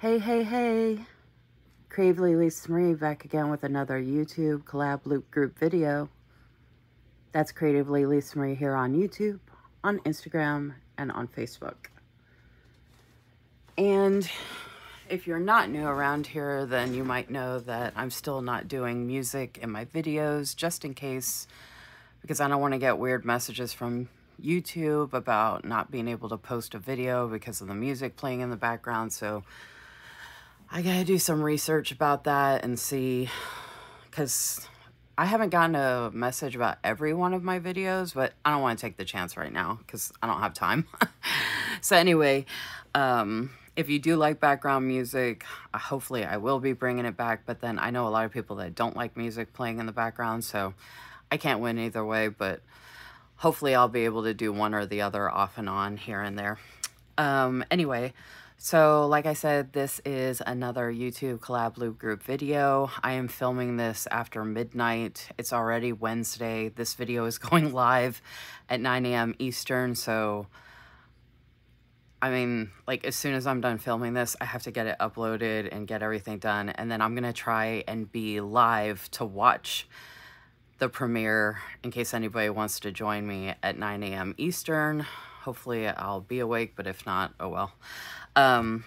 Hey, hey, hey. Creatively Lisa Marie back again with another YouTube collab loop group video. That's Creatively Lisa Marie here on YouTube, on Instagram, and on Facebook. And if you're not new around here, then you might know that I'm still not doing music in my videos, just in case, because I don't want to get weird messages from YouTube about not being able to post a video because of the music playing in the background. So I gotta do some research about that and see, because I haven't gotten a message about every one of my videos, but I don't want to take the chance right now because I don't have time. so anyway, um, if you do like background music, hopefully I will be bringing it back, but then I know a lot of people that don't like music playing in the background, so I can't win either way, but hopefully I'll be able to do one or the other off and on here and there. Um, anyway, so like I said, this is another YouTube collab loop group video. I am filming this after midnight. It's already Wednesday. This video is going live at 9 a.m. Eastern. So, I mean, like as soon as I'm done filming this, I have to get it uploaded and get everything done. And then I'm going to try and be live to watch the premiere in case anybody wants to join me at 9 a.m. Eastern. Hopefully I'll be awake, but if not, oh well. Um,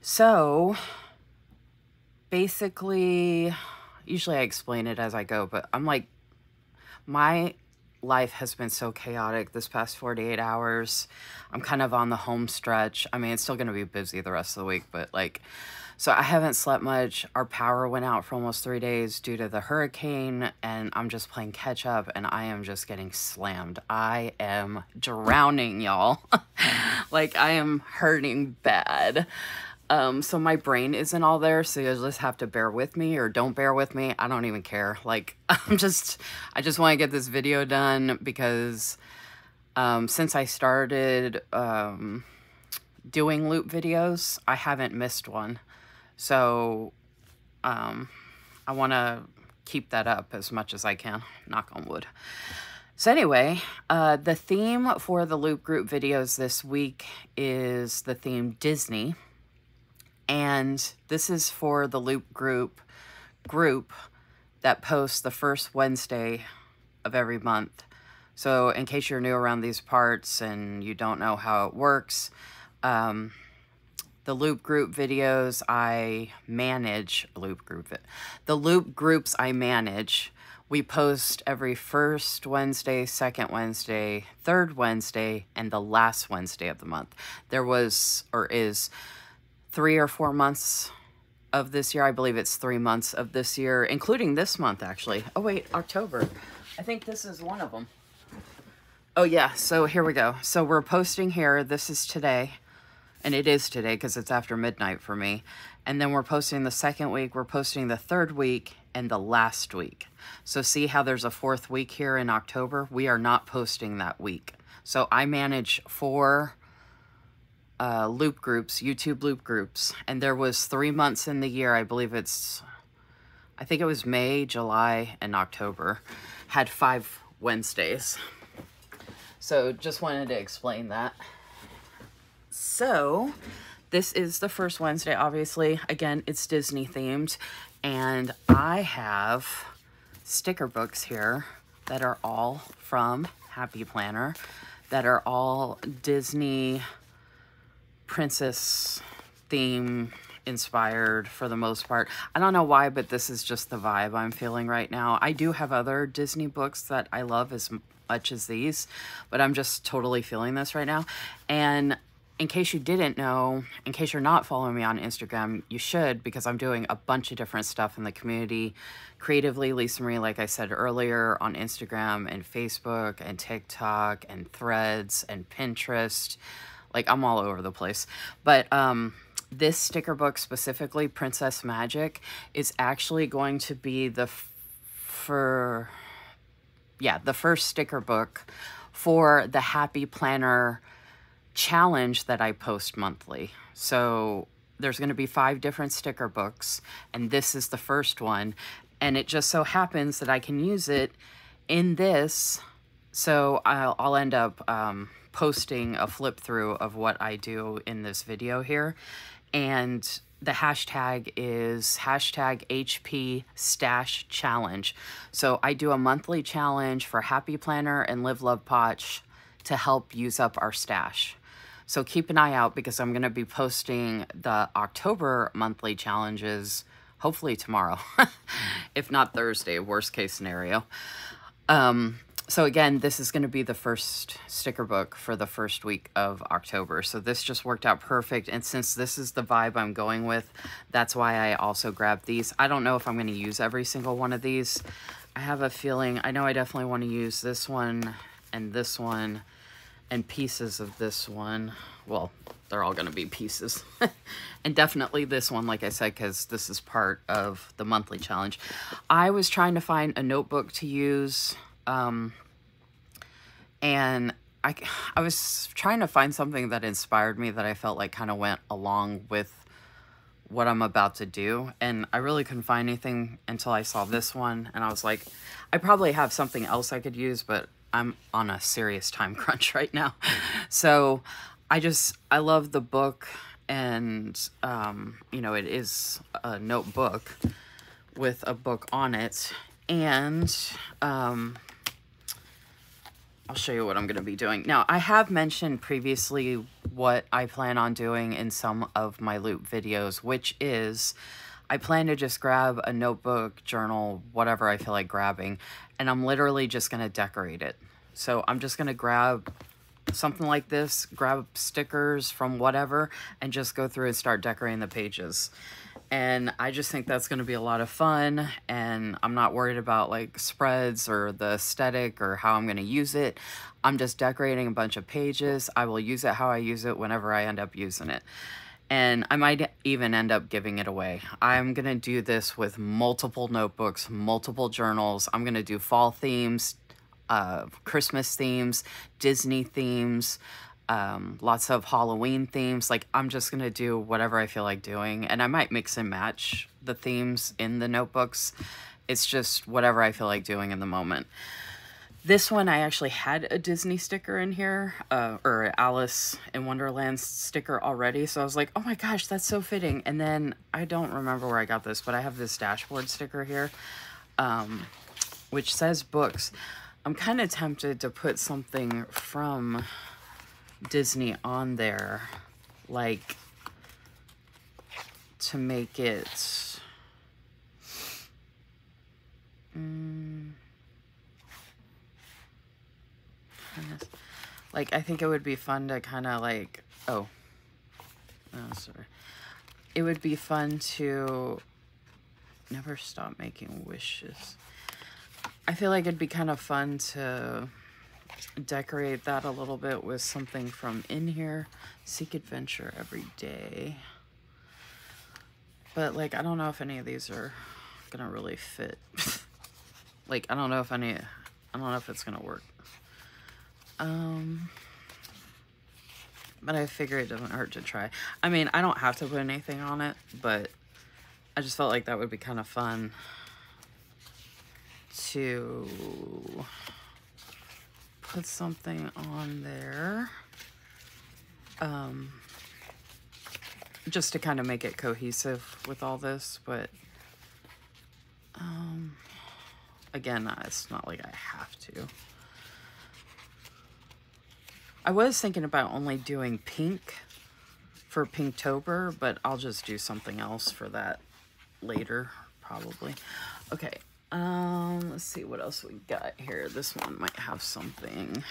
so basically, usually I explain it as I go, but I'm like, my life has been so chaotic this past 48 hours. I'm kind of on the home stretch. I mean, it's still going to be busy the rest of the week, but like, so I haven't slept much. Our power went out for almost three days due to the hurricane, and I'm just playing catch up, and I am just getting slammed. I am drowning, y'all. like, I am hurting bad. Um, so my brain isn't all there, so you'll just have to bear with me or don't bear with me. I don't even care. Like, I'm just, I just want to get this video done because um, since I started um, doing loop videos, I haven't missed one. So um, I want to keep that up as much as I can, knock on wood. So anyway, uh, the theme for the Loop Group videos this week is the theme Disney. And this is for the Loop Group group that posts the first Wednesday of every month. So in case you're new around these parts and you don't know how it works, um, the loop group videos I manage, loop group, the loop groups I manage, we post every first Wednesday, second Wednesday, third Wednesday, and the last Wednesday of the month. There was, or is, three or four months of this year. I believe it's three months of this year, including this month, actually. Oh, wait, October. I think this is one of them. Oh, yeah, so here we go. So we're posting here. This is today and it is today because it's after midnight for me. And then we're posting the second week, we're posting the third week, and the last week. So see how there's a fourth week here in October? We are not posting that week. So I manage four uh, loop groups, YouTube loop groups, and there was three months in the year, I believe it's, I think it was May, July, and October, had five Wednesdays. So just wanted to explain that. So, this is the first Wednesday, obviously. Again, it's Disney themed. And I have sticker books here that are all from Happy Planner, that are all Disney princess theme inspired for the most part. I don't know why, but this is just the vibe I'm feeling right now. I do have other Disney books that I love as much as these, but I'm just totally feeling this right now. And in case you didn't know, in case you're not following me on Instagram, you should because I'm doing a bunch of different stuff in the community. Creatively, Lisa Marie, like I said earlier, on Instagram and Facebook and TikTok and Threads and Pinterest. Like, I'm all over the place. But um, this sticker book specifically, Princess Magic, is actually going to be the for yeah, the first sticker book for the Happy Planner challenge that I post monthly. So there's going to be five different sticker books, and this is the first one. And it just so happens that I can use it in this. So I'll, I'll end up um, posting a flip through of what I do in this video here. And the hashtag is hashtag HP Stash Challenge. So I do a monthly challenge for Happy Planner and Live Love Posh to help use up our stash. So keep an eye out because I'm going to be posting the October monthly challenges hopefully tomorrow, if not Thursday, worst case scenario. Um, so again, this is going to be the first sticker book for the first week of October. So this just worked out perfect. And since this is the vibe I'm going with, that's why I also grabbed these. I don't know if I'm going to use every single one of these. I have a feeling, I know I definitely want to use this one and this one and pieces of this one. Well, they're all going to be pieces. and definitely this one, like I said, because this is part of the monthly challenge. I was trying to find a notebook to use. Um, and I, I was trying to find something that inspired me that I felt like kind of went along with what I'm about to do. And I really couldn't find anything until I saw this one. And I was like, I probably have something else I could use, but I'm on a serious time crunch right now. So I just, I love the book and, um, you know, it is a notebook with a book on it. And, um, I'll show you what I'm going to be doing. Now, I have mentioned previously what I plan on doing in some of my loop videos, which is I plan to just grab a notebook, journal, whatever I feel like grabbing, and I'm literally just to decorate it. So I'm just to grab something like this, grab stickers from whatever, and just go through and start decorating the pages. And I just think that's to be a lot of fun. And I'm not worried about like spreads or the aesthetic or how I'm to use it. I'm just decorating a bunch of pages. I will use it how I use it whenever I end up using it and I might even end up giving it away. I'm to do this with multiple notebooks, multiple journals. I'm to do fall themes, uh, Christmas themes, Disney themes, um, lots of Halloween themes. Like, I'm just to do whatever I feel like doing, and I might mix and match the themes in the notebooks. It's just whatever I feel like doing in the moment. This one, I actually had a Disney sticker in here, uh, or Alice in Wonderland sticker already. So I was like, oh my gosh, that's so fitting. And then I don't remember where I got this, but I have this dashboard sticker here, um, which says books. I'm kind of tempted to put something from Disney on there, like to make it. Mm, like, I think it would be fun to kind of like, oh, oh, sorry. It would be fun to never stop making wishes. I feel like it'd be kind of fun to decorate that a little bit with something from in here. Seek adventure every day. But like, I don't know if any of these are gonna really fit. like, I don't know if any, I don't know if it's gonna work. Um, but I figure it doesn't hurt to try. I mean, I don't have to put anything on it, but I just felt like that would be kind of fun to put something on there. Um, just to kind of make it cohesive with all this, but um, again, it's not like I have to. I was thinking about only doing pink for Pinktober, but I'll just do something else for that later, probably. Okay, um, let's see what else we got here. This one might have something.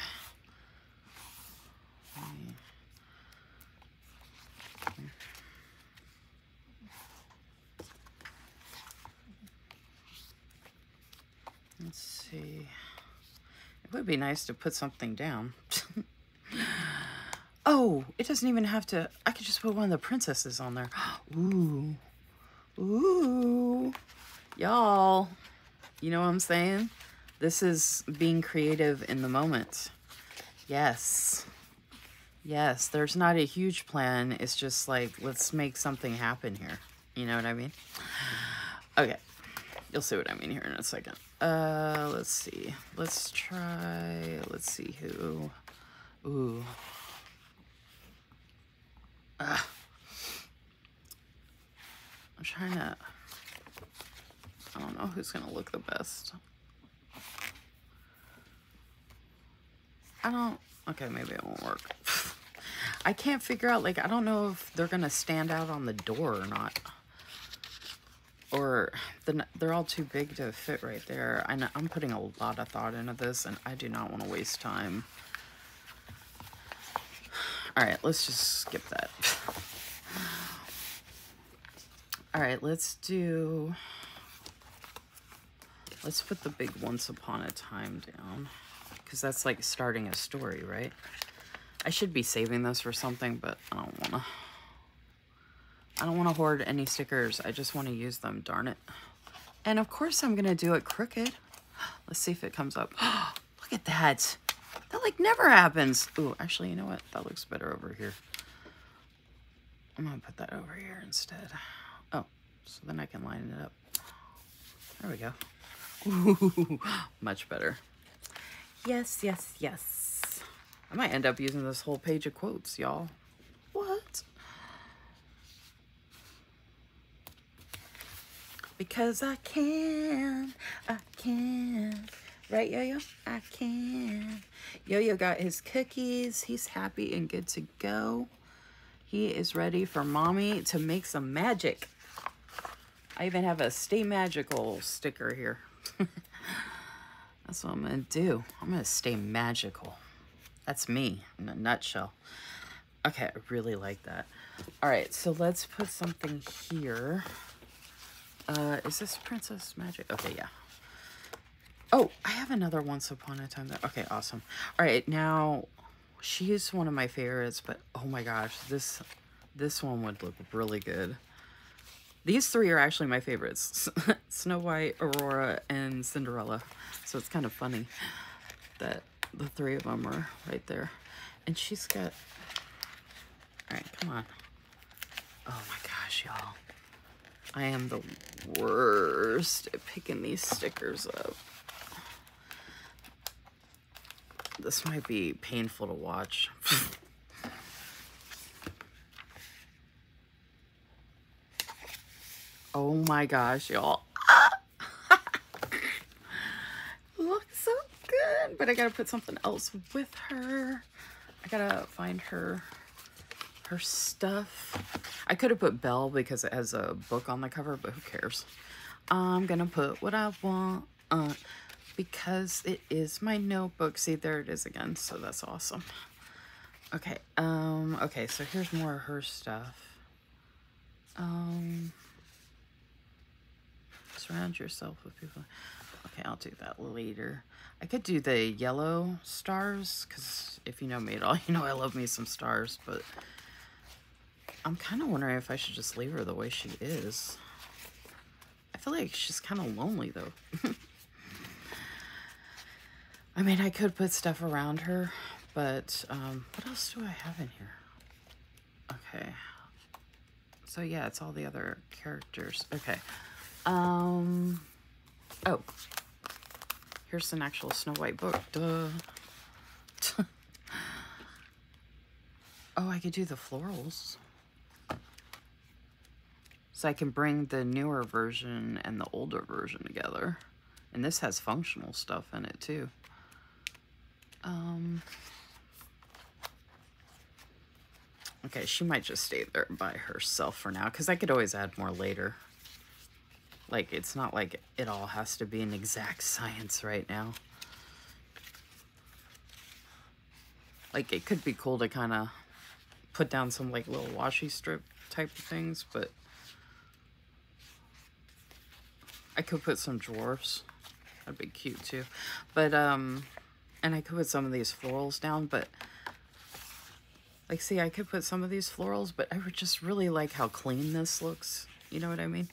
Let's see. It would be nice to put something down. Oh, it doesn't even have to. I could just put one of the princesses on there. Ooh. Ooh. Y'all. You know what I'm saying? This is being creative in the moment. Yes. Yes, there's not a huge plan. It's just like, let's make something happen here. You know what I mean? Okay. You'll see what I mean here in a second. Uh, let's see. Let's try, let's see who Ooh. Ugh. I'm trying to. I don't know who's gonna look the best. I don't. Okay, maybe it won't work. I can't figure out, like, I don't know if they're gonna stand out on the door or not. Or the, they're all too big to fit right there. I'm putting a lot of thought into this, and I do not want to waste time. All right, let's just skip that. All right, let's do... Let's put the big Once Upon a Time down. Because that's like starting a story, right? I should be saving this for something, but I don't want to. I don't want to hoard any stickers. I just want to use them, darn it. And of course I'm going to do it crooked. Let's see if it comes up. Look at that. That like never happens. Ooh, actually, you know what? That looks better over here. I'm to put that over here instead. Oh, so then I can line it up. There we go. Ooh, much better. Yes, yes, yes. I might end up using this whole page of quotes, y'all. What? Because I can, I can. Right, Yo-Yo? I can. Yo-Yo got his cookies. He's happy and good to go. He is ready for mommy to make some magic. I even have a Stay Magical sticker here. That's what I'm going to do. I'm going to stay magical. That's me in a nutshell. Okay, I really like that. All right, so let's put something here. Uh, is this Princess Magic? Okay, yeah. Oh, I have another Once Upon a Time. That, okay, awesome. All right, now she is one of my favorites, but oh my gosh, this this one would look really good. These three are actually my favorites. Snow White, Aurora, and Cinderella. So it's kind of funny that the three of them are right there. And she's got... Alright, come on. Oh my gosh, y'all. I am the worst at picking these stickers up. This might be painful to watch. oh my gosh, y'all. Looks so good. But I gotta put something else with her. I gotta find her her stuff. I could have put Belle because it has a book on the cover, but who cares? I'm gonna put what I want uh, because it is my notebook. See, there it is again, so that's awesome. Okay, um, okay, so here's more of her stuff. Um, surround yourself with people. Okay, I'll do that later. I could do the yellow stars, because if you know me at all, you know I love me some stars, but I'm kind of wondering if I should just leave her the way she is. I feel like she's kind of lonely, though. I mean, I could put stuff around her, but um, what else do I have in here? Okay. So, yeah, it's all the other characters. Okay. Um, oh. Here's an actual Snow White book. Duh. oh, I could do the florals. So I can bring the newer version and the older version together. And this has functional stuff in it too. Um, okay, she might just stay there by herself for now because I could always add more later. Like, it's not like it all has to be an exact science right now. Like, it could be cool to kind of put down some, like, little washi strip type of things, but I could put some dwarfs. That'd be cute too. But, um, and I could put some of these florals down, but like, see, I could put some of these florals, but I would just really like how clean this looks. You know what I mean?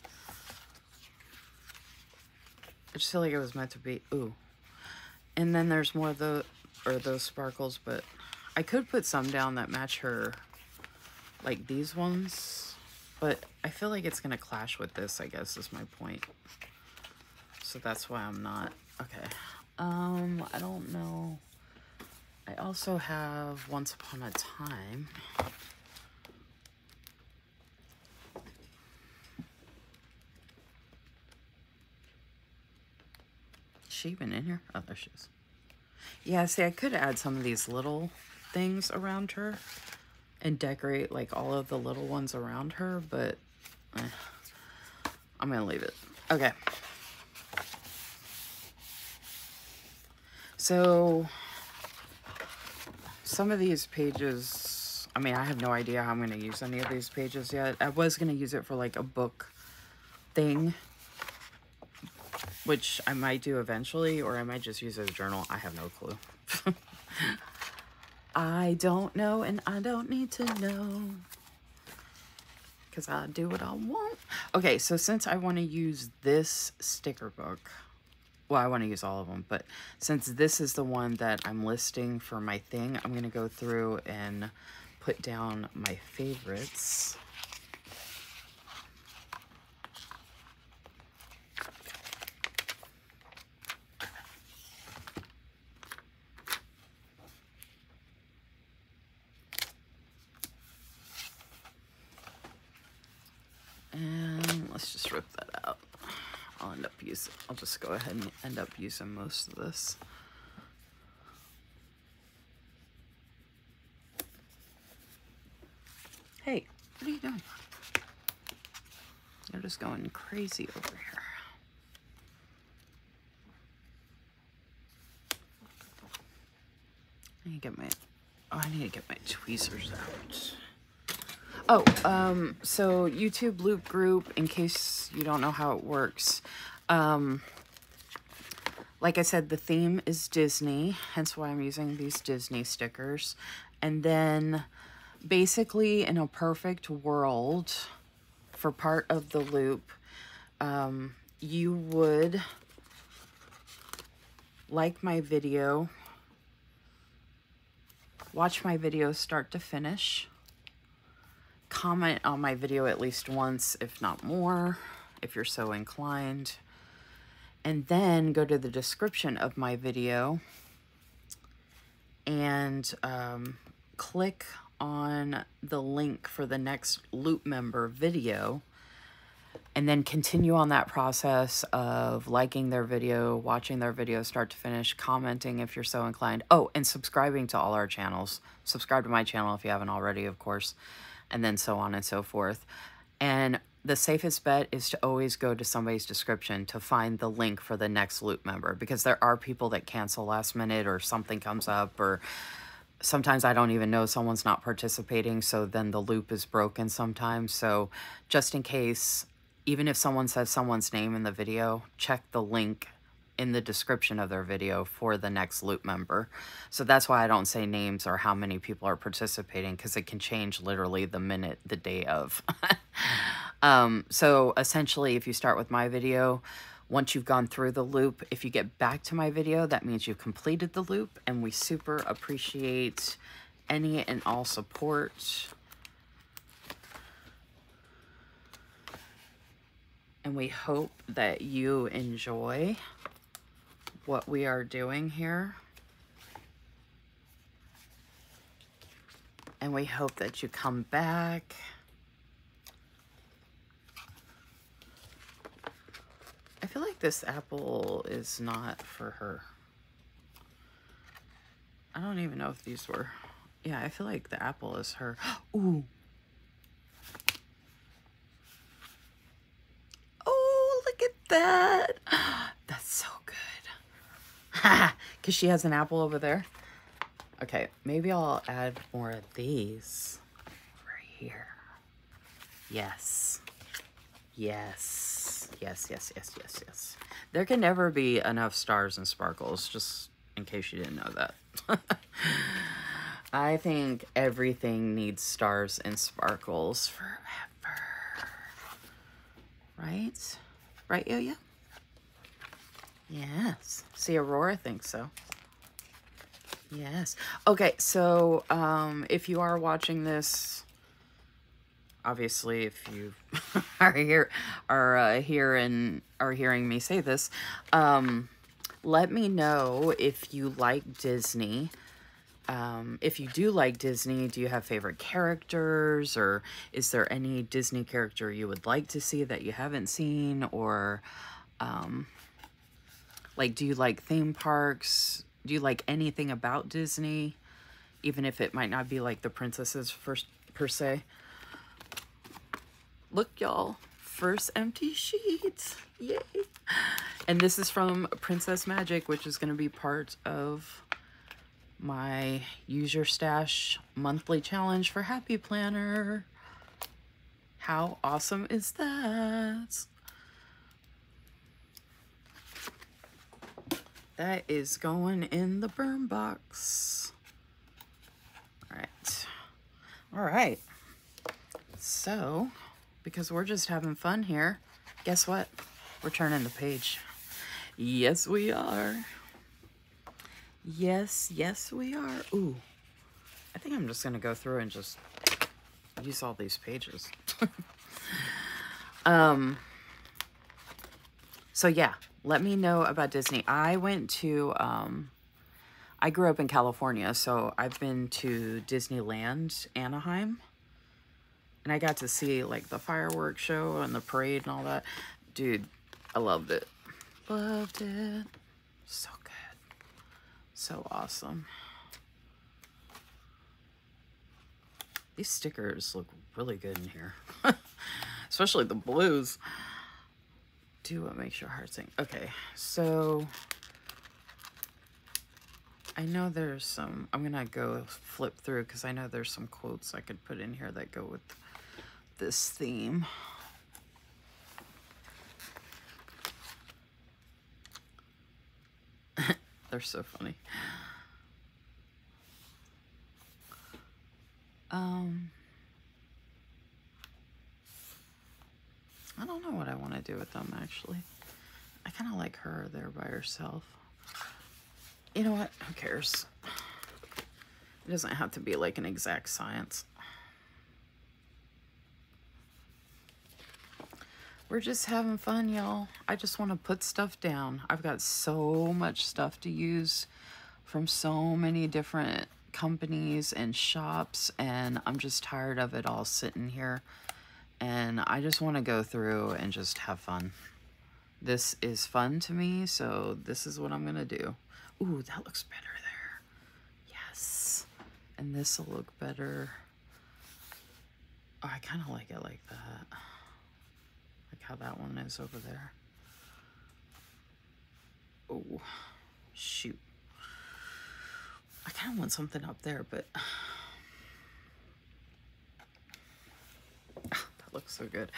I just feel like it was meant to be, ooh. And then there's more of the, or those sparkles, but I could put some down that match her, like these ones, but I feel like it's going to clash with this, I guess is my point. So that's why I'm not. Okay. Um, I don't know. I also have Once Upon a Time. Is she even in here? Oh, there she is. Yeah, see, I could add some of these little things around her and decorate like all of the little ones around her, but eh, I'm gonna leave it. Okay. So some of these pages, I mean, I have no idea how I'm going to use any of these pages yet. I was going to use it for like a book thing, which I might do eventually, or I might just use it as a journal. I have no clue. I don't know, and I don't need to know. Because I do what I want. Okay, so since I want to use this sticker book, well, I want to use all of them, but since this is the one that I'm listing for my thing, I'm going to go through and put down my favorites. And let's just rip that out. I'll end up using, I'll just go ahead and end up using most of this. Hey, what are you doing? You're just going crazy over here. I need to get my, oh, I need to get my tweezers out. Oh, um, so YouTube Loop Group, in case you don't know how it works, um, like I said, the theme is Disney, hence why I'm using these Disney stickers. And then basically in a perfect world, for part of the loop, um, you would like my video, watch my video start to finish, comment on my video at least once, if not more, if you're so inclined. And then go to the description of my video and um, click on the link for the next loop member video and then continue on that process of liking their video, watching their video start to finish, commenting if you're so inclined. Oh, and subscribing to all our channels. Subscribe to my channel if you haven't already, of course and then so on and so forth. And the safest bet is to always go to somebody's description to find the link for the next loop member because there are people that cancel last minute or something comes up or sometimes I don't even know someone's not participating so then the loop is broken sometimes. So just in case, even if someone says someone's name in the video, check the link in the description of their video for the next loop member. So that's why I don't say names or how many people are participating because it can change literally the minute, the day of. um, so essentially, if you start with my video, once you've gone through the loop, if you get back to my video, that means you've completed the loop and we super appreciate any and all support. And we hope that you enjoy what we are doing here. And we hope that you come back. I feel like this apple is not for her. I don't even know if these were. Yeah, I feel like the apple is her. Ooh. Oh, look at that. That's so because she has an apple over there. Okay, maybe I'll add more of these over here. Yes. Yes. Yes, yes, yes, yes, yes. There can never be enough stars and sparkles, just in case you didn't know that. I think everything needs stars and sparkles forever. Right? Right, Yo-Yo? Yes. See, Aurora thinks so. Yes. Okay, so um, if you are watching this, obviously, if you are here, are uh, here and are hearing me say this, um, let me know if you like Disney. um, if you do like Disney, do you have favorite characters or is there any Disney character you would like to see that you haven't seen or um, like do you like theme parks? Do you like anything about Disney? Even if it might not be like the princesses first per se. Look y'all, first empty sheet. Yay. And this is from Princess Magic, which is going to be part of my Use Your Stash monthly challenge for Happy Planner. How awesome is that? That is going in the burn box. All right. All right. So, because we're just having fun here, guess what? We're turning the page. Yes, we are. Yes, yes, we are. Ooh, I think I'm just going to go through and just use all these pages. um, so yeah, let me know about Disney. I went to, um, I grew up in California, so I've been to Disneyland, Anaheim. And I got to see like the fireworks show and the parade and all that. Dude, I loved it. Loved it. So good. so awesome. These stickers look really good in here. Especially the blues. Do what makes your heart sing. Okay, so I know there's some, I'm gonna go flip through because I know there's some quotes I could put in here that go with this theme. They're so funny. Um, I don't know what I want to do with them, actually. I kind of like her there by herself. You know what? Who cares? It doesn't have to be like an exact science. We're just having fun, y'all. I just want to put stuff down. I've got so much stuff to use from so many different companies and shops, and I'm just tired of it all sitting here. And I just want to go through and just have fun. This is fun to me, so this is what I'm going to do. Ooh, that looks better there. Yes. And this will look better. Oh, I kind of like it like that Like how that one is over there. Oh, shoot. I kind of want something up there, but that ah. Looks so good.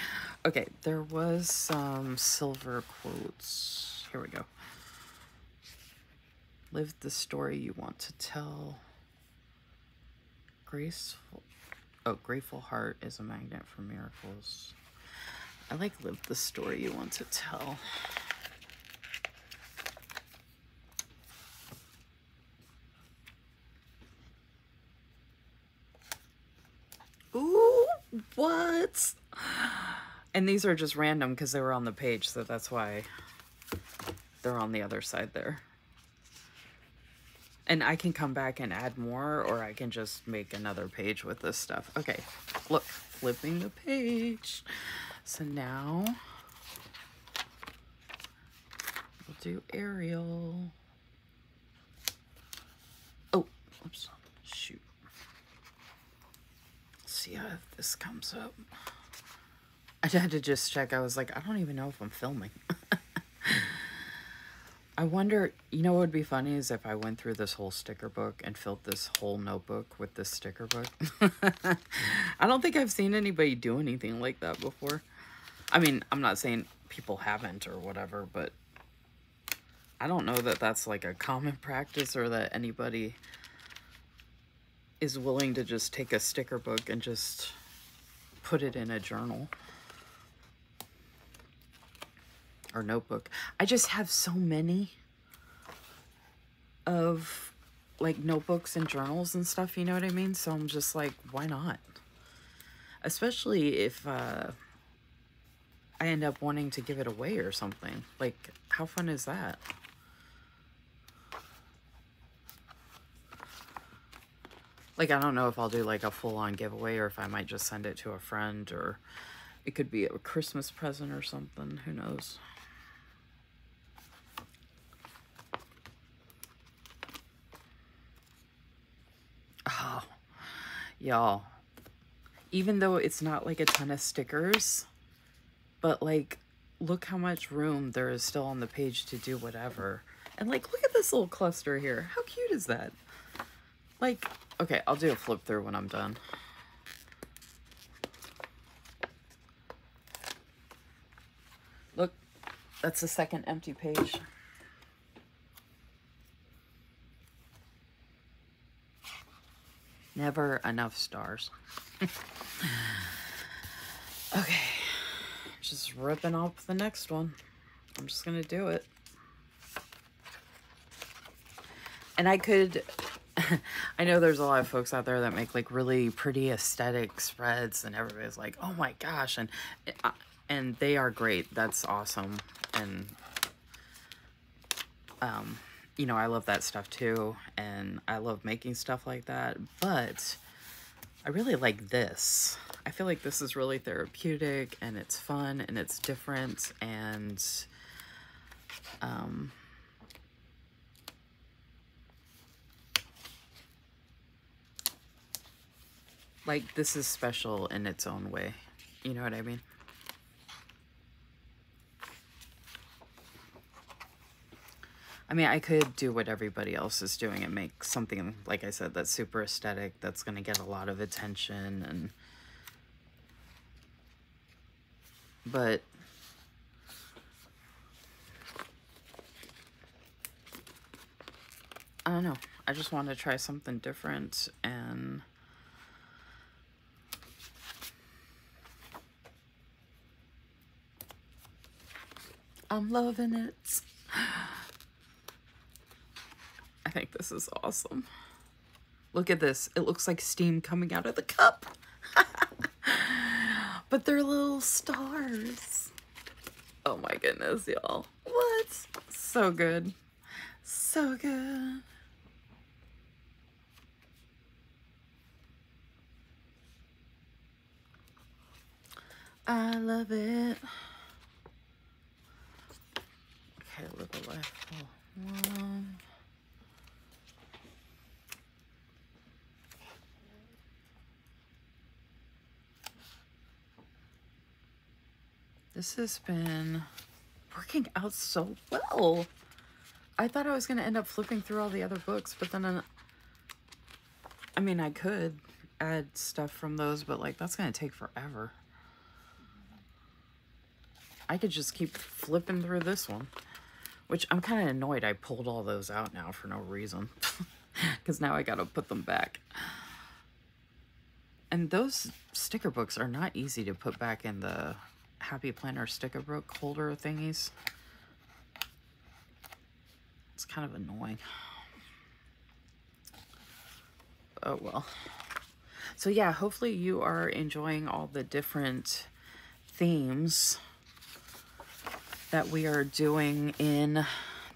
Okay, there was some silver quotes. Here we go. Live the story you want to tell. Graceful. Oh, grateful heart is a magnet for miracles. I like live the story you want to tell. Ooh, what? And these are just random because they were on the page, so that's why they're on the other side there. And I can come back and add more, or I can just make another page with this stuff. Okay, look, flipping the page. So now we'll do Ariel. Oh, oops, shoot. Let's see how this comes up. I had to just check. I was like, I don't even know if I'm filming. I wonder, you know what would be funny is if I went through this whole sticker book and filled this whole notebook with this sticker book. I don't think I've seen anybody do anything like that before. I mean, I'm not saying people haven't or whatever, but I don't know that that's like a common practice or that anybody is willing to just take a sticker book and just put it in a journal or notebook. I just have so many of like notebooks and journals and stuff, you know what I mean? So I'm just like, why not? Especially if uh, I end up wanting to give it away or something. Like, how fun is that? Like, I don't know if I'll do like a full on giveaway or if I might just send it to a friend or it could be a Christmas present or something. Who knows? Oh, y'all. Even though it's not like a ton of stickers, but like, look how much room there is still on the page to do whatever. And like, look at this little cluster here. How cute is that? Like, okay, I'll do a flip through when I'm done. Look, that's the second empty page. Never enough stars. okay. Just ripping off the next one. I'm just going to do it. And I could... I know there's a lot of folks out there that make like really pretty aesthetic spreads and everybody's like, oh my gosh. And, uh, and they are great. That's awesome. And, um, you know, I love that stuff too, and I love making stuff like that, but I really like this. I feel like this is really therapeutic, and it's fun, and it's different, and, um, like, this is special in its own way. You know what I mean? I mean, I could do what everybody else is doing and make something, like I said, that's super aesthetic, that's going to get a lot of attention, and... But... I don't know. I just want to try something different, and... I'm loving it. I think this is awesome. Look at this. It looks like steam coming out of the cup. but they're little stars. Oh my goodness, y'all. What? So good. So good. I love it. Okay, a little left. One. This has been working out so well. I thought I was going to end up flipping through all the other books, but then, uh, I mean, I could add stuff from those, but like, that's going to take forever. I could just keep flipping through this one, which I'm kind of annoyed I pulled all those out now for no reason, because now I got to put them back. And those sticker books are not easy to put back in the Happy Planner sticker book holder thingies. It's kind of annoying. Oh well. So yeah, hopefully you are enjoying all the different themes that we are doing in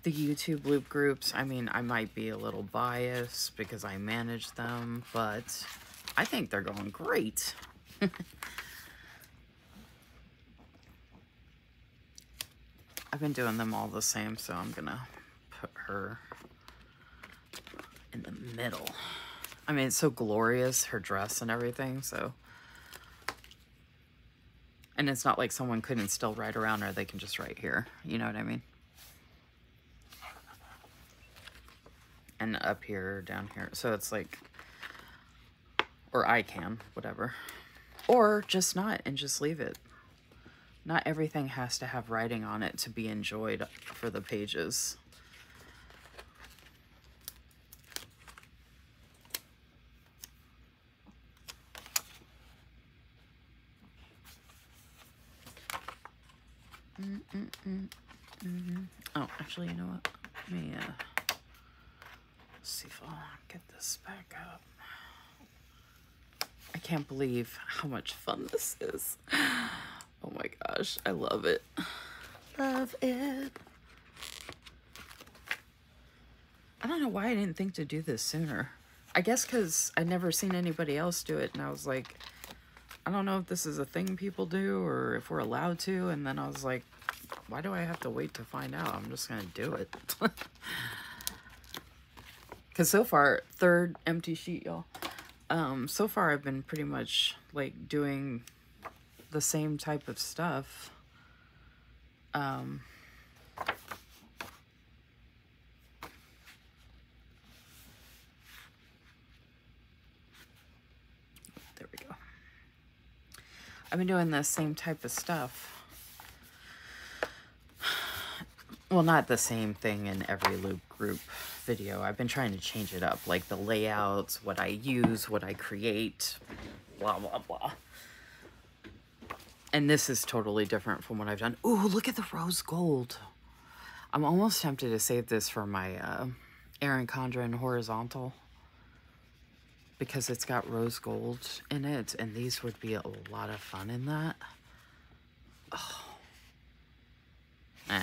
the YouTube loop groups. I mean, I might be a little biased because I manage them, but I think they're going great. I've been doing them all the same, so I'm gonna put her in the middle. I mean, it's so glorious, her dress and everything, so. And it's not like someone couldn't still write around her, they can just write here. You know what I mean? And up here, down here. So it's like, or I can, whatever. Or just not and just leave it. Not everything has to have writing on it to be enjoyed for the pages. Mm -mm -mm -hmm. Oh, actually, you know what? Let me uh, see if I'll get this back up. I can't believe how much fun this is. Oh my gosh, I love it. Love it. I don't know why I didn't think to do this sooner. I guess because I'd never seen anybody else do it, and I was like, I don't know if this is a thing people do or if we're allowed to. And then I was like, why do I have to wait to find out? I'm just gonna do it. Because so far, third empty sheet, y'all. Um, so far, I've been pretty much like doing the same type of stuff. Um, there we go. I've been doing the same type of stuff. Well, not the same thing in every loop group video. I've been trying to change it up, like the layouts, what I use, what I create, blah, blah, blah. And this is totally different from what I've done. Ooh, look at the rose gold. I'm almost tempted to save this for my uh, Erin Condren horizontal because it's got rose gold in it and these would be a lot of fun in that. Oh. Eh.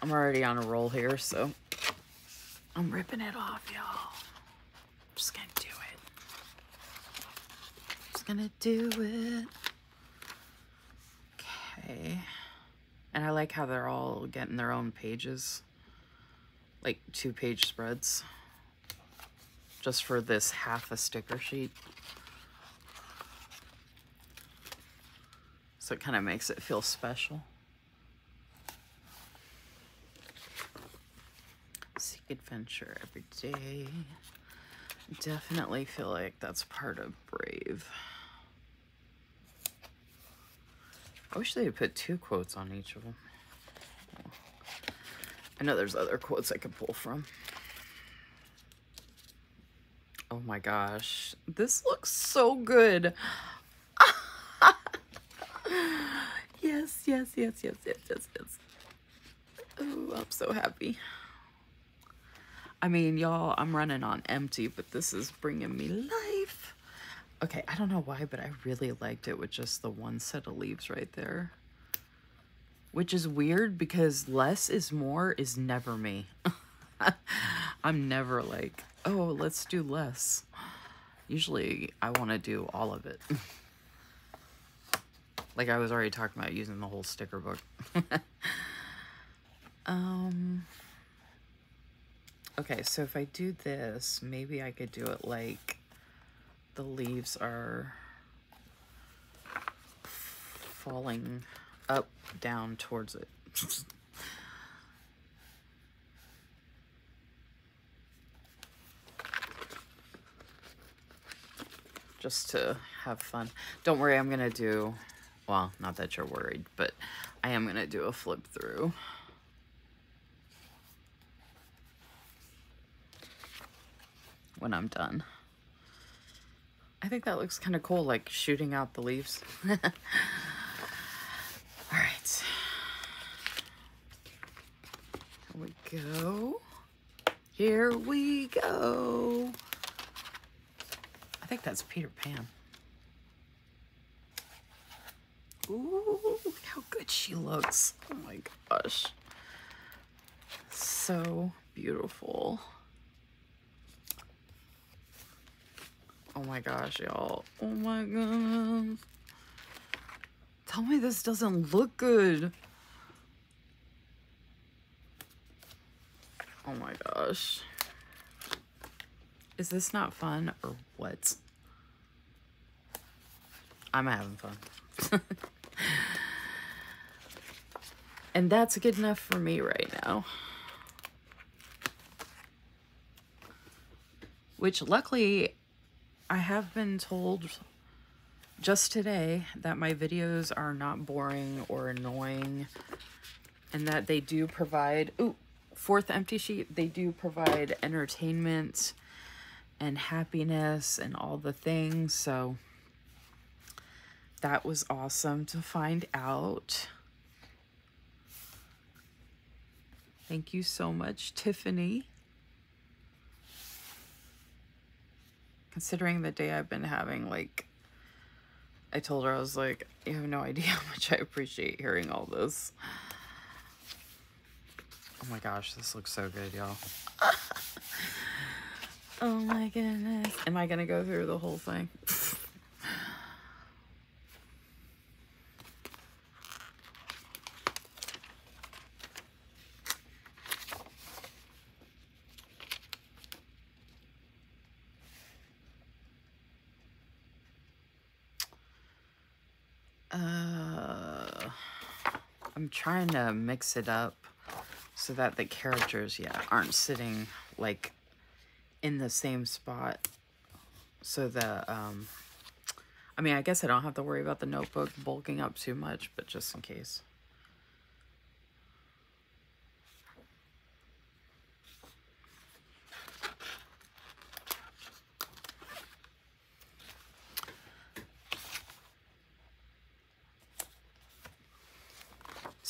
I'm already on a roll here, so I'm ripping it off, y'all. Just it. Gonna do it. Okay. And I like how they're all getting their own pages. Like two page spreads. Just for this half a sticker sheet. So it kind of makes it feel special. Seek adventure every day. Definitely feel like that's part of Brave. I wish they had put two quotes on each of them. I know there's other quotes I could pull from. Oh my gosh. This looks so good. yes, yes, yes, yes, yes, yes, yes. Oh, I'm so happy. I mean, y'all, I'm running on empty, but this is bringing me life. Okay, I don't know why, but I really liked it with just the one set of leaves right there. Which is weird because less is more is never me. I'm never like, oh, let's do less. Usually I want to do all of it. like I was already talking about using the whole sticker book. um... Okay, so if I do this, maybe I could do it like the leaves are falling up, down towards it. Just to have fun. Don't worry, I'm going to do, well, not that you're worried, but I am going to do a flip through. when I'm done. I think that looks kind of cool, like shooting out the leaves. All right. Here we go. Here we go. I think that's Peter Pan. Ooh, look how good she looks. Oh my gosh. So beautiful. Oh my gosh, y'all. Oh my god. Tell me this doesn't look good. Oh my gosh. Is this not fun or what? I'm having fun. and that's good enough for me right now. Which luckily I have been told just today that my videos are not boring or annoying and that they do provide, ooh, fourth empty sheet, they do provide entertainment and happiness and all the things. So that was awesome to find out. Thank you so much, Tiffany. Considering the day I've been having, like, I told her, I was like, you have no idea how much I appreciate hearing all this. Oh my gosh, this looks so good, y'all. Oh my goodness. Am I going to go through the whole thing? trying to mix it up so that the characters, yeah, aren't sitting like in the same spot. So the, um, I mean, I guess I don't have to worry about the notebook bulking up too much, but just in case.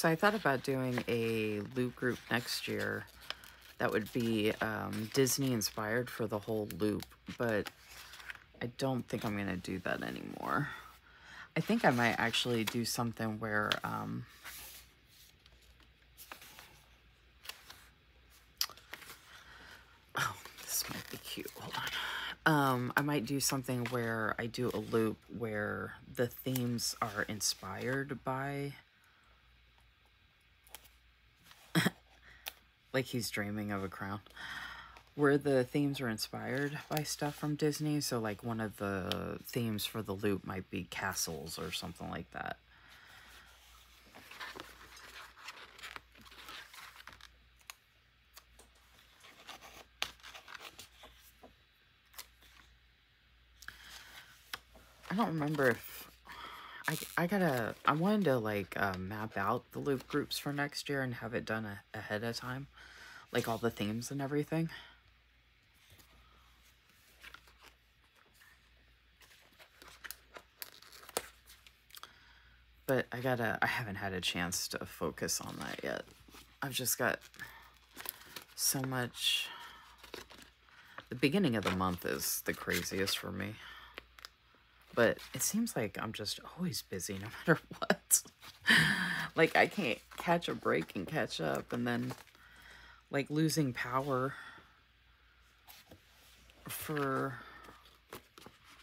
So I thought about doing a loop group next year that would be um, Disney inspired for the whole loop, but I don't think I'm going to do that anymore. I think I might actually do something where um, oh, this might be cute. Hold on. Um, I might do something where I do a loop where the themes are inspired by like he's dreaming of a crown. Where the themes are inspired by stuff from Disney. So, like, one of the themes for the loop might be castles or something like that. I don't remember if I, I gotta, I wanted to like uh, map out the loop groups for next year and have it done a, ahead of time. Like all the themes and everything. But I gotta, I haven't had a chance to focus on that yet. I've just got so much. The beginning of the month is the craziest for me. But it seems like I'm just always busy no matter what. like I can't catch a break and catch up and then like losing power for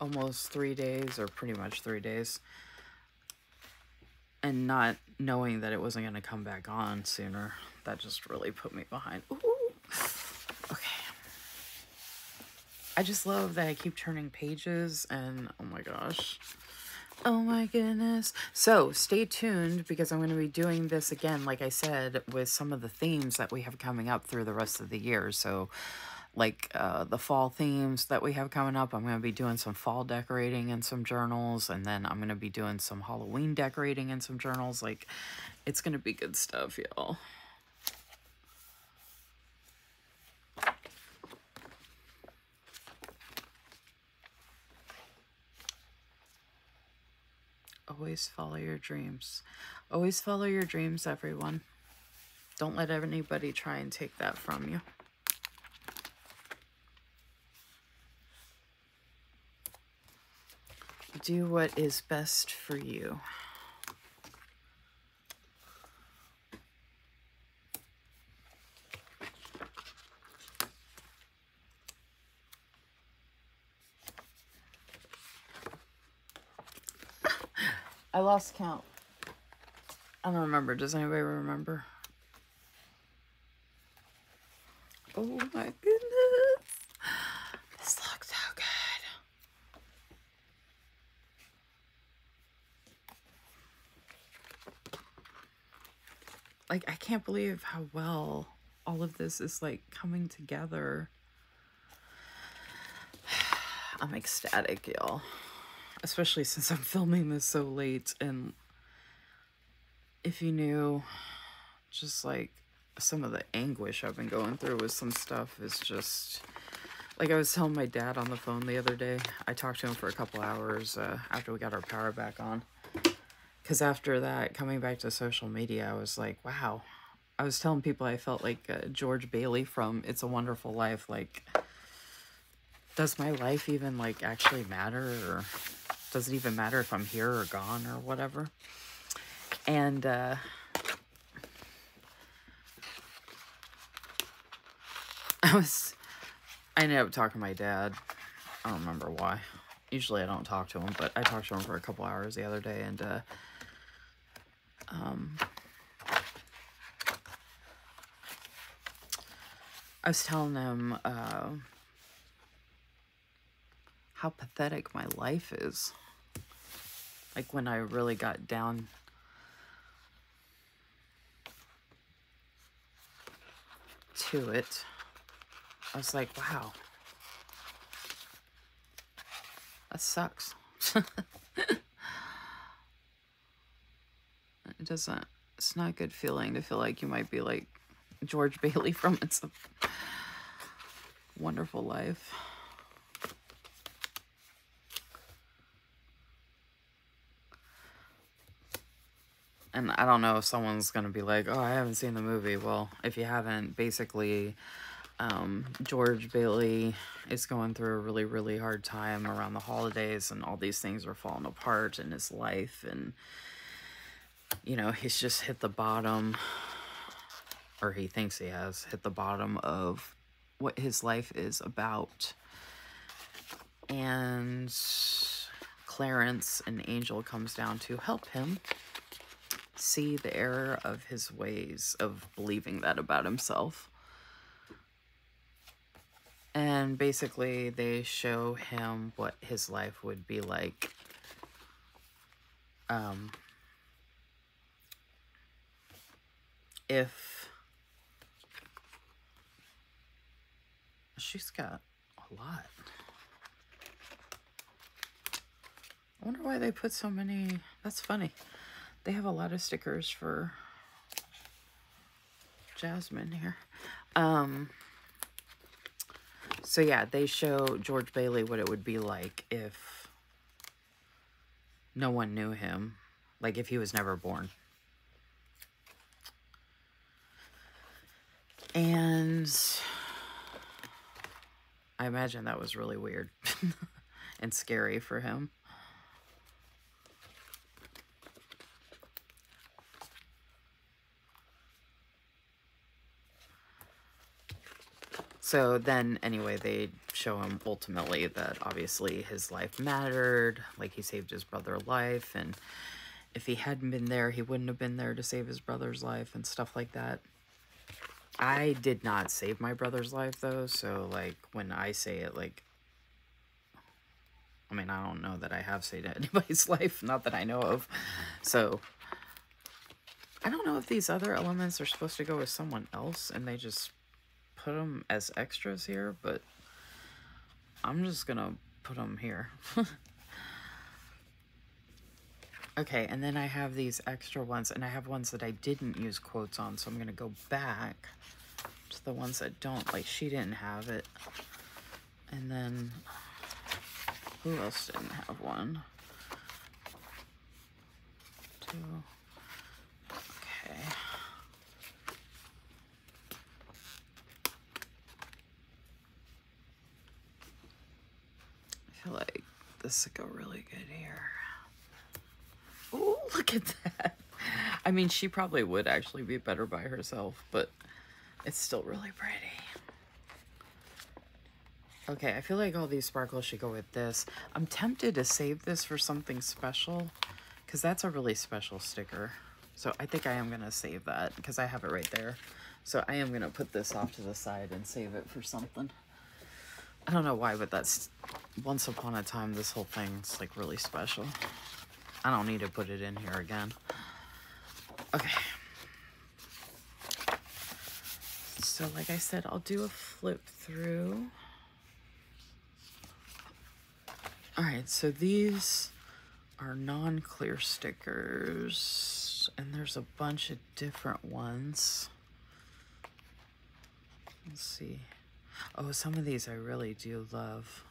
almost three days or pretty much three days and not knowing that it wasn't going to come back on sooner that just really put me behind Ooh. I just love that I keep turning pages and oh my gosh. Oh my goodness. So stay tuned because I'm going to be doing this again, like I said, with some of the themes that we have coming up through the rest of the year. So like uh, the fall themes that we have coming up, I'm going to be doing some fall decorating in some journals. And then I'm going to be doing some Halloween decorating in some journals. Like it's going to be good stuff, y'all. Always follow your dreams. Always follow your dreams, everyone. Don't let anybody try and take that from you. Do what is best for you. I lost count. I don't remember. Does anybody remember? Oh my goodness. This looks so good. Like, I can't believe how well all of this is like coming together. I'm ecstatic, y'all especially since I'm filming this so late and if you knew just like some of the anguish I've been going through with some stuff is just like I was telling my dad on the phone the other day. I talked to him for a couple hours uh, after we got our power back on. Because after that, coming back to social media, I was like, wow. I was telling people I felt like uh, George Bailey from It's a Wonderful Life. Like, does my life even like actually matter? Or does it even matter if I'm here or gone or whatever? And uh, I was, I ended up talking to my dad. I don't remember why. Usually I don't talk to him, but I talked to him for a couple hours the other day, and uh, um, I was telling him uh, how pathetic my life is. Like when I really got down to it, I was like, wow, that sucks. it doesn't, it's not a good feeling to feel like you might be like George Bailey from It's a Wonderful Life. And I don't know if someone's gonna be like, "Oh, I haven't seen the movie." Well, if you haven't, basically, um, George Bailey is going through a really, really hard time around the holidays, and all these things are falling apart in his life, and you know, he's just hit the bottom, or he thinks he has hit the bottom of what his life is about, and Clarence, an angel, comes down to help him see the error of his ways of believing that about himself. And basically, they show him what his life would be like. Um, if she's got a lot. I wonder why they put so many. That's funny. They have a lot of stickers for Jasmine here. Um, so yeah, they show George Bailey what it would be like if no one knew him. Like if he was never born. And I imagine that was really weird and scary for him. So then, anyway, they show him ultimately that obviously his life mattered, like he saved his brother's life, and if he hadn't been there, he wouldn't have been there to save his brother's life and stuff like that. I did not save my brother's life though, so like when I say it, like, I mean, I don't know that I have saved anybody's life, not that I know of. So I don't know if these other elements are supposed to go with someone else and they just put them as extras here, but I'm just gonna put them here. okay, and then I have these extra ones, and I have ones that I didn't use quotes on, so I'm gonna go back to the ones that don't, like she didn't have it. And then, who else didn't have one? Two. Feel like this would go really good here. Oh, look at that. I mean, she probably would actually be better by herself, but it's still really pretty. Okay, I feel like all these sparkles should go with this. I'm tempted to save this for something special because that's a really special sticker. So I think I am going to save that because I have it right there. So I am going to put this off to the side and save it for something. I don't know why, but that's once upon a time, this whole thing's like really special. I don't need to put it in here again. Okay. So like I said, I'll do a flip through. All right, so these are non-clear stickers and there's a bunch of different ones. Let's see. Oh, some of these I really do love.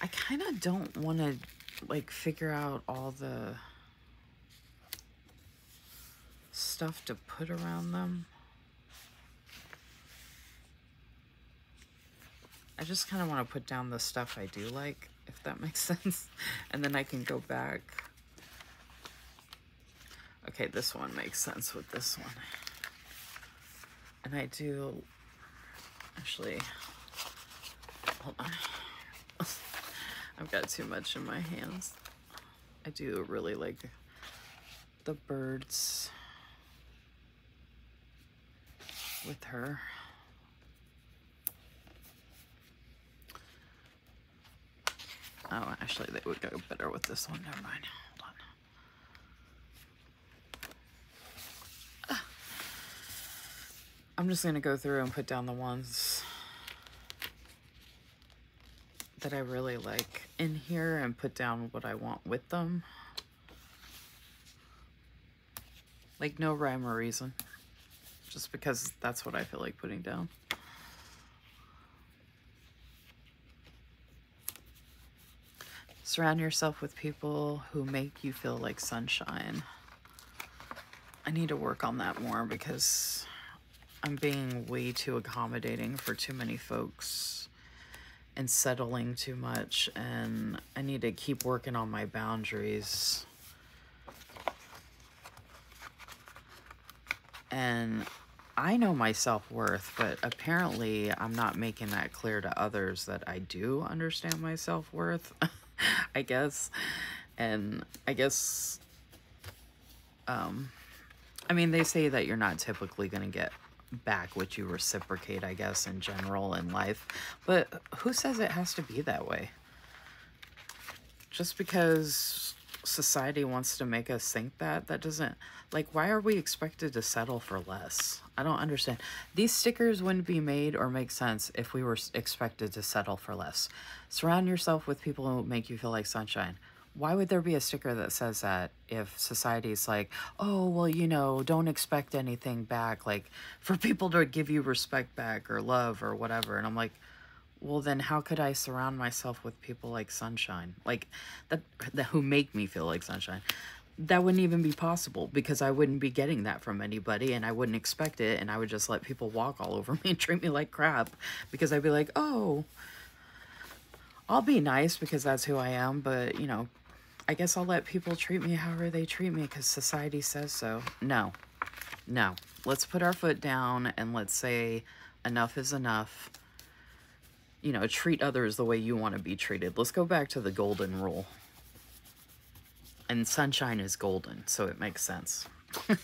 I kind of don't want to like figure out all the stuff to put around them. I just kind of want to put down the stuff I do like, if that makes sense. And then I can go back. Okay, this one makes sense with this one. And I do actually hold on. I've got too much in my hands. I do really like the birds with her. Oh, actually, they would go better with this one. Never mind. Hold on. Ah. I'm just going to go through and put down the ones that I really like in here and put down what I want with them. Like no rhyme or reason. Just because that's what I feel like putting down. Surround yourself with people who make you feel like sunshine. I need to work on that more because I'm being way too accommodating for too many folks and settling too much and I need to keep working on my boundaries. And I know my self-worth, but apparently I'm not making that clear to others that I do understand my self-worth, I guess. And I guess um I mean they say that you're not typically going to get back what you reciprocate, I guess, in general in life. But who says it has to be that way? Just because society wants to make us think that, that doesn't, like, why are we expected to settle for less? I don't understand. These stickers wouldn't be made or make sense if we were expected to settle for less. Surround yourself with people who make you feel like sunshine why would there be a sticker that says that if society's like, oh, well, you know, don't expect anything back, like for people to give you respect back or love or whatever. And I'm like, well, then how could I surround myself with people like Sunshine, like that, that who make me feel like Sunshine? That wouldn't even be possible because I wouldn't be getting that from anybody and I wouldn't expect it. And I would just let people walk all over me and treat me like crap because I'd be like, oh, I'll be nice because that's who I am, but you know, I guess I'll let people treat me however they treat me because society says so. No, no. Let's put our foot down and let's say enough is enough. You know, treat others the way you want to be treated. Let's go back to the golden rule. And sunshine is golden, so it makes sense. I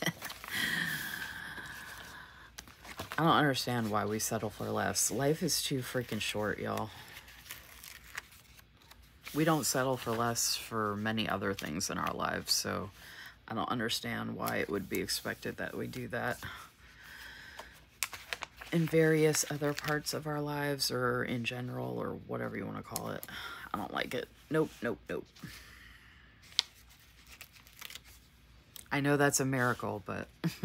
don't understand why we settle for less. Life is too freaking short, y'all we don't settle for less for many other things in our lives, so I don't understand why it would be expected that we do that in various other parts of our lives or in general or whatever you want to call it. I don't like it. Nope, nope, nope. I know that's a miracle, but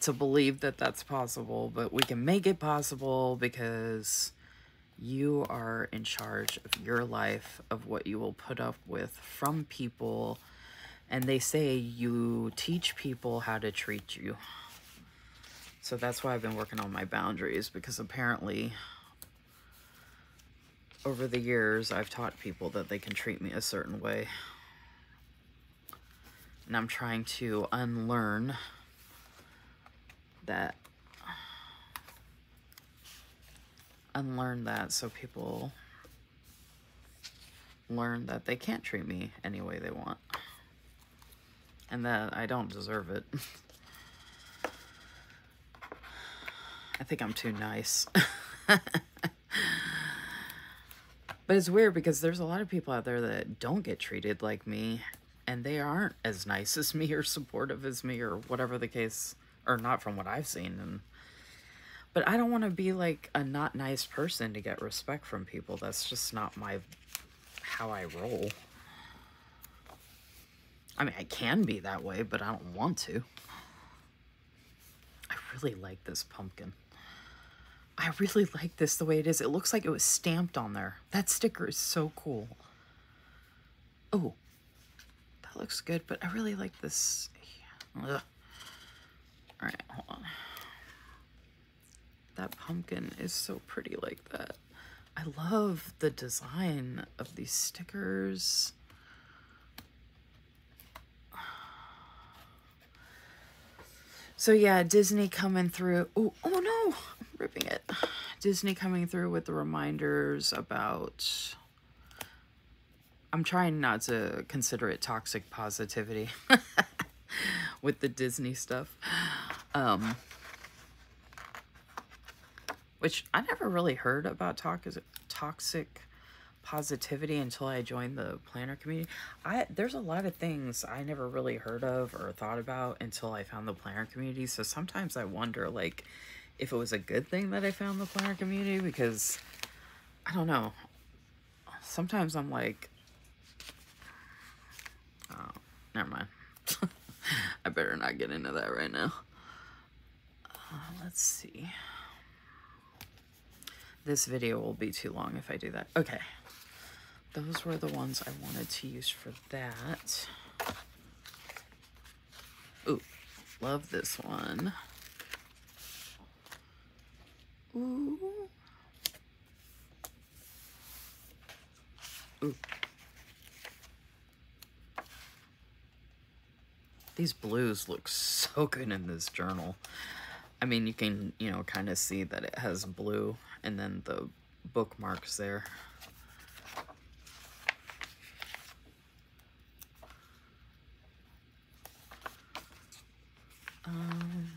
to believe that that's possible, but we can make it possible because you are in charge of your life, of what you will put up with from people. And they say you teach people how to treat you. So that's why I've been working on my boundaries because apparently over the years I've taught people that they can treat me a certain way. And I'm trying to unlearn that unlearn that so people learn that they can't treat me any way they want. And that I don't deserve it. I think I'm too nice. but it's weird because there's a lot of people out there that don't get treated like me and they aren't as nice as me or supportive as me or whatever the case or not from what I've seen and but I don't want to be like a not nice person to get respect from people. That's just not my how I roll. I mean, I can be that way, but I don't want to. I really like this pumpkin. I really like this the way it is. It looks like it was stamped on there. That sticker is so cool. Oh, that looks good, but I really like this. Ugh. All right, hold on. That pumpkin is so pretty like that. I love the design of these stickers. So yeah, Disney coming through. Oh, oh no, I'm ripping it. Disney coming through with the reminders about. I'm trying not to consider it toxic positivity with the Disney stuff. Um, which I never really heard about is toxic positivity until I joined the planner community. I there's a lot of things I never really heard of or thought about until I found the planner community. So sometimes I wonder like if it was a good thing that I found the planner community because I don't know. Sometimes I'm like oh, never mind. I better not get into that right now. Uh, let's see. This video will be too long if I do that. Okay those were the ones I wanted to use for that. Ooh, love this one. Ooh. Ooh. These blues look so good in this journal. I mean, you can, you know, kind of see that it has blue and then the bookmarks there. Um,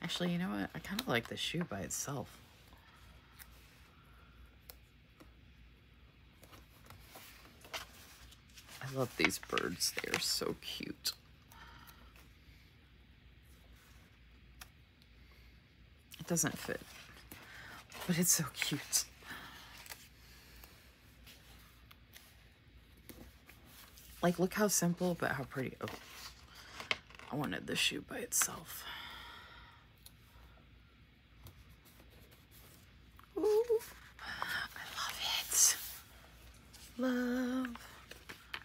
actually, you know what? I kind of like the shoe by itself. I love these birds. They are so cute. It doesn't fit, but it's so cute. Like, look how simple, but how pretty. Oh, I wanted the shoe by itself. Ooh, I love it. Love.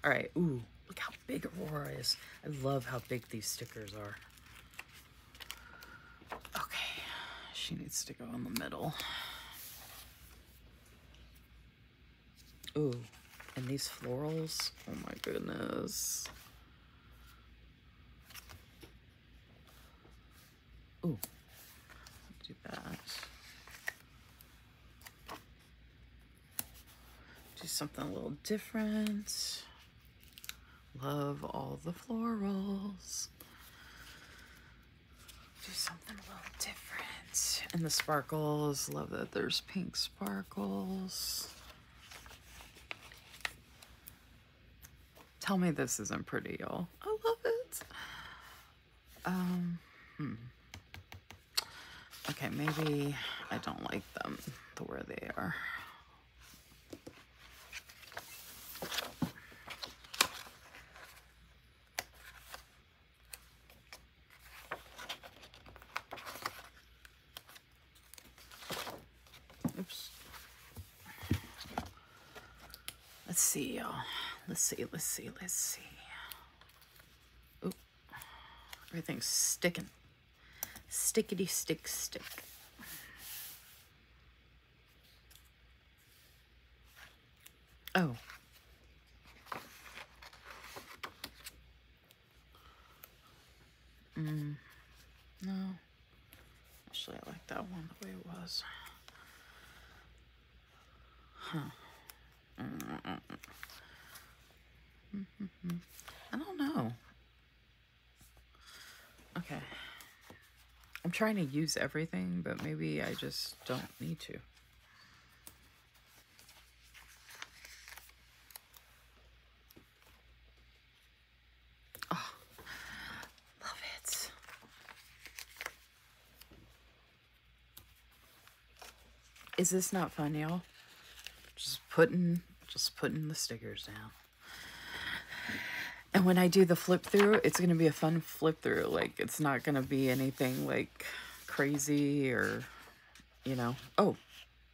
All right, ooh, look how big Aurora is. I love how big these stickers are. Okay, she needs to go in the middle. Ooh. And these florals, oh my goodness. Ooh, do that. Do something a little different. Love all the florals. Do something a little different. And the sparkles, love that there's pink sparkles. Tell me this isn't pretty, y'all. I love it. Um, hmm. Okay, maybe I don't like them the way they are. Oops. Let's see, y'all. Let's see, let's see, let's see. Oop. Everything's sticking. Stickity stick stick. Oh. Mm. No. Actually, I like that one the way it was. Huh. Mm -mm. Mm-hmm. I don't know. Okay. I'm trying to use everything, but maybe I just don't need to. Oh, love it. Is this not fun, y'all? Just putting, just putting the stickers down. And when I do the flip through, it's going to be a fun flip through. Like, it's not going to be anything, like, crazy or, you know. Oh,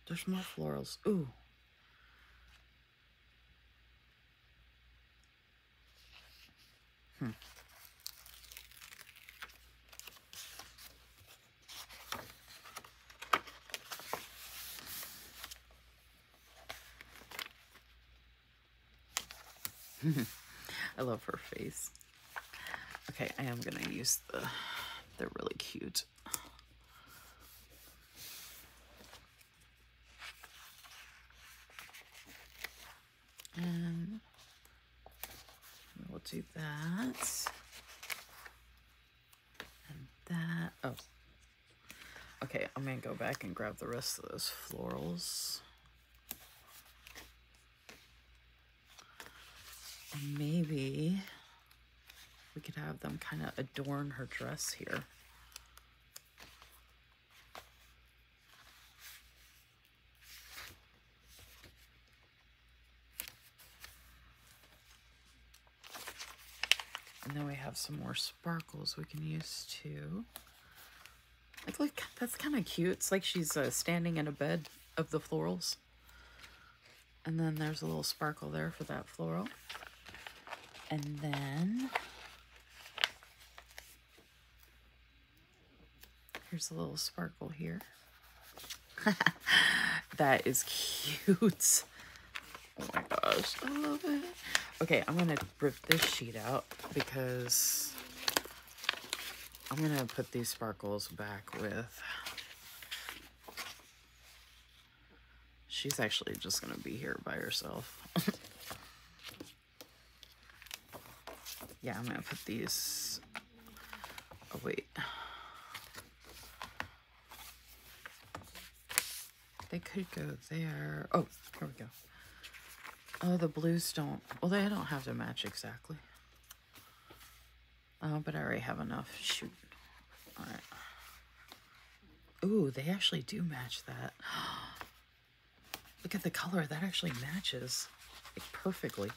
there's more florals. Ooh. Hmm. I love her face. Okay, I am gonna use the, they're really cute. And we'll do that. And that. Oh. Okay, I'm going to go back and grab the rest of those florals. Maybe we could have them kind of adorn her dress here. And then we have some more sparkles we can use too. Like, look, that's kind of cute. It's like she's uh, standing in a bed of the florals. And then there's a little sparkle there for that floral. And then here's a little sparkle here. that is cute. Oh my gosh, I love it. Okay, I'm gonna rip this sheet out because I'm gonna put these sparkles back with. She's actually just gonna be here by herself. yeah, I'm gonna put these. Oh, wait. They could go there. Oh, here we go. Oh, the blues don't. Well, they don't have to match exactly. Oh, but I already have enough. Shoot. All right. Ooh, they actually do match that. Look at the color. That actually matches like, perfectly.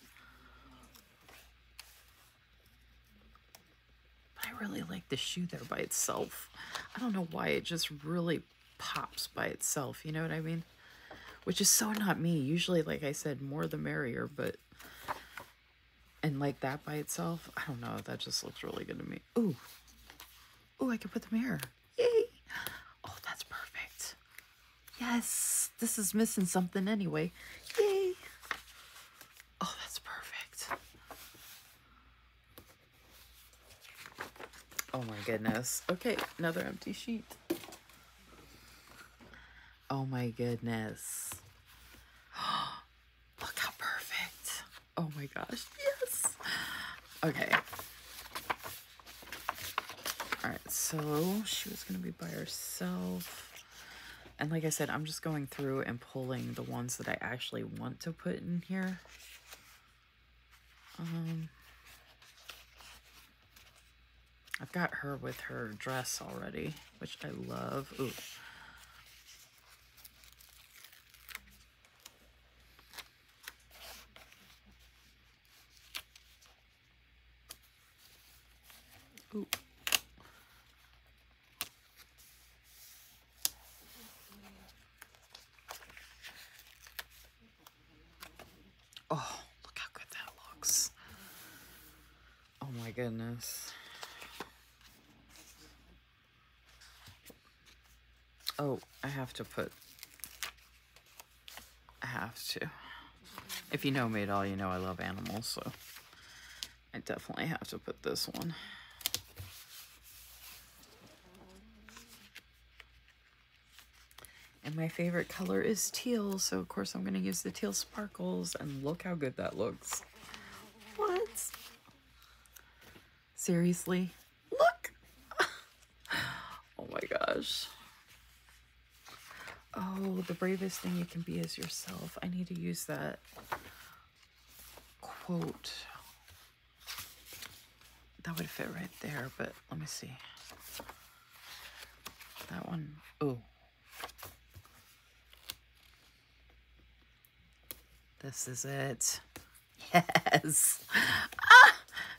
But I really like the shoe there by itself. I don't know why. It just really pops by itself. You know what I mean? which is so not me. Usually, like I said, more the merrier, but and like that by itself, I don't know. That just looks really good to me. Ooh, ooh, I can put the mirror. Yay! Oh, that's perfect. Yes, this is missing something anyway. Yay! Oh, that's perfect. Oh my goodness. Okay, another empty sheet. Oh my goodness. Look how perfect. Oh my gosh. Yes. Okay. All right. So she was to be by herself. And like I said, I'm just going through and pulling the ones that I actually want to put in here. Um, I've got her with her dress already, which I love. Ooh. Oh, look how good that looks. Oh my goodness. Oh, I have to put, I have to. If you know me at all, you know I love animals, so I definitely have to put this one. And my favorite color is teal, so of course I'm going to use the teal sparkles, and look how good that looks. What? Seriously? Look! oh my gosh. The bravest thing you can be is yourself. I need to use that quote. That would fit right there, but let me see. That one. Oh. This is it. Yes. Ah,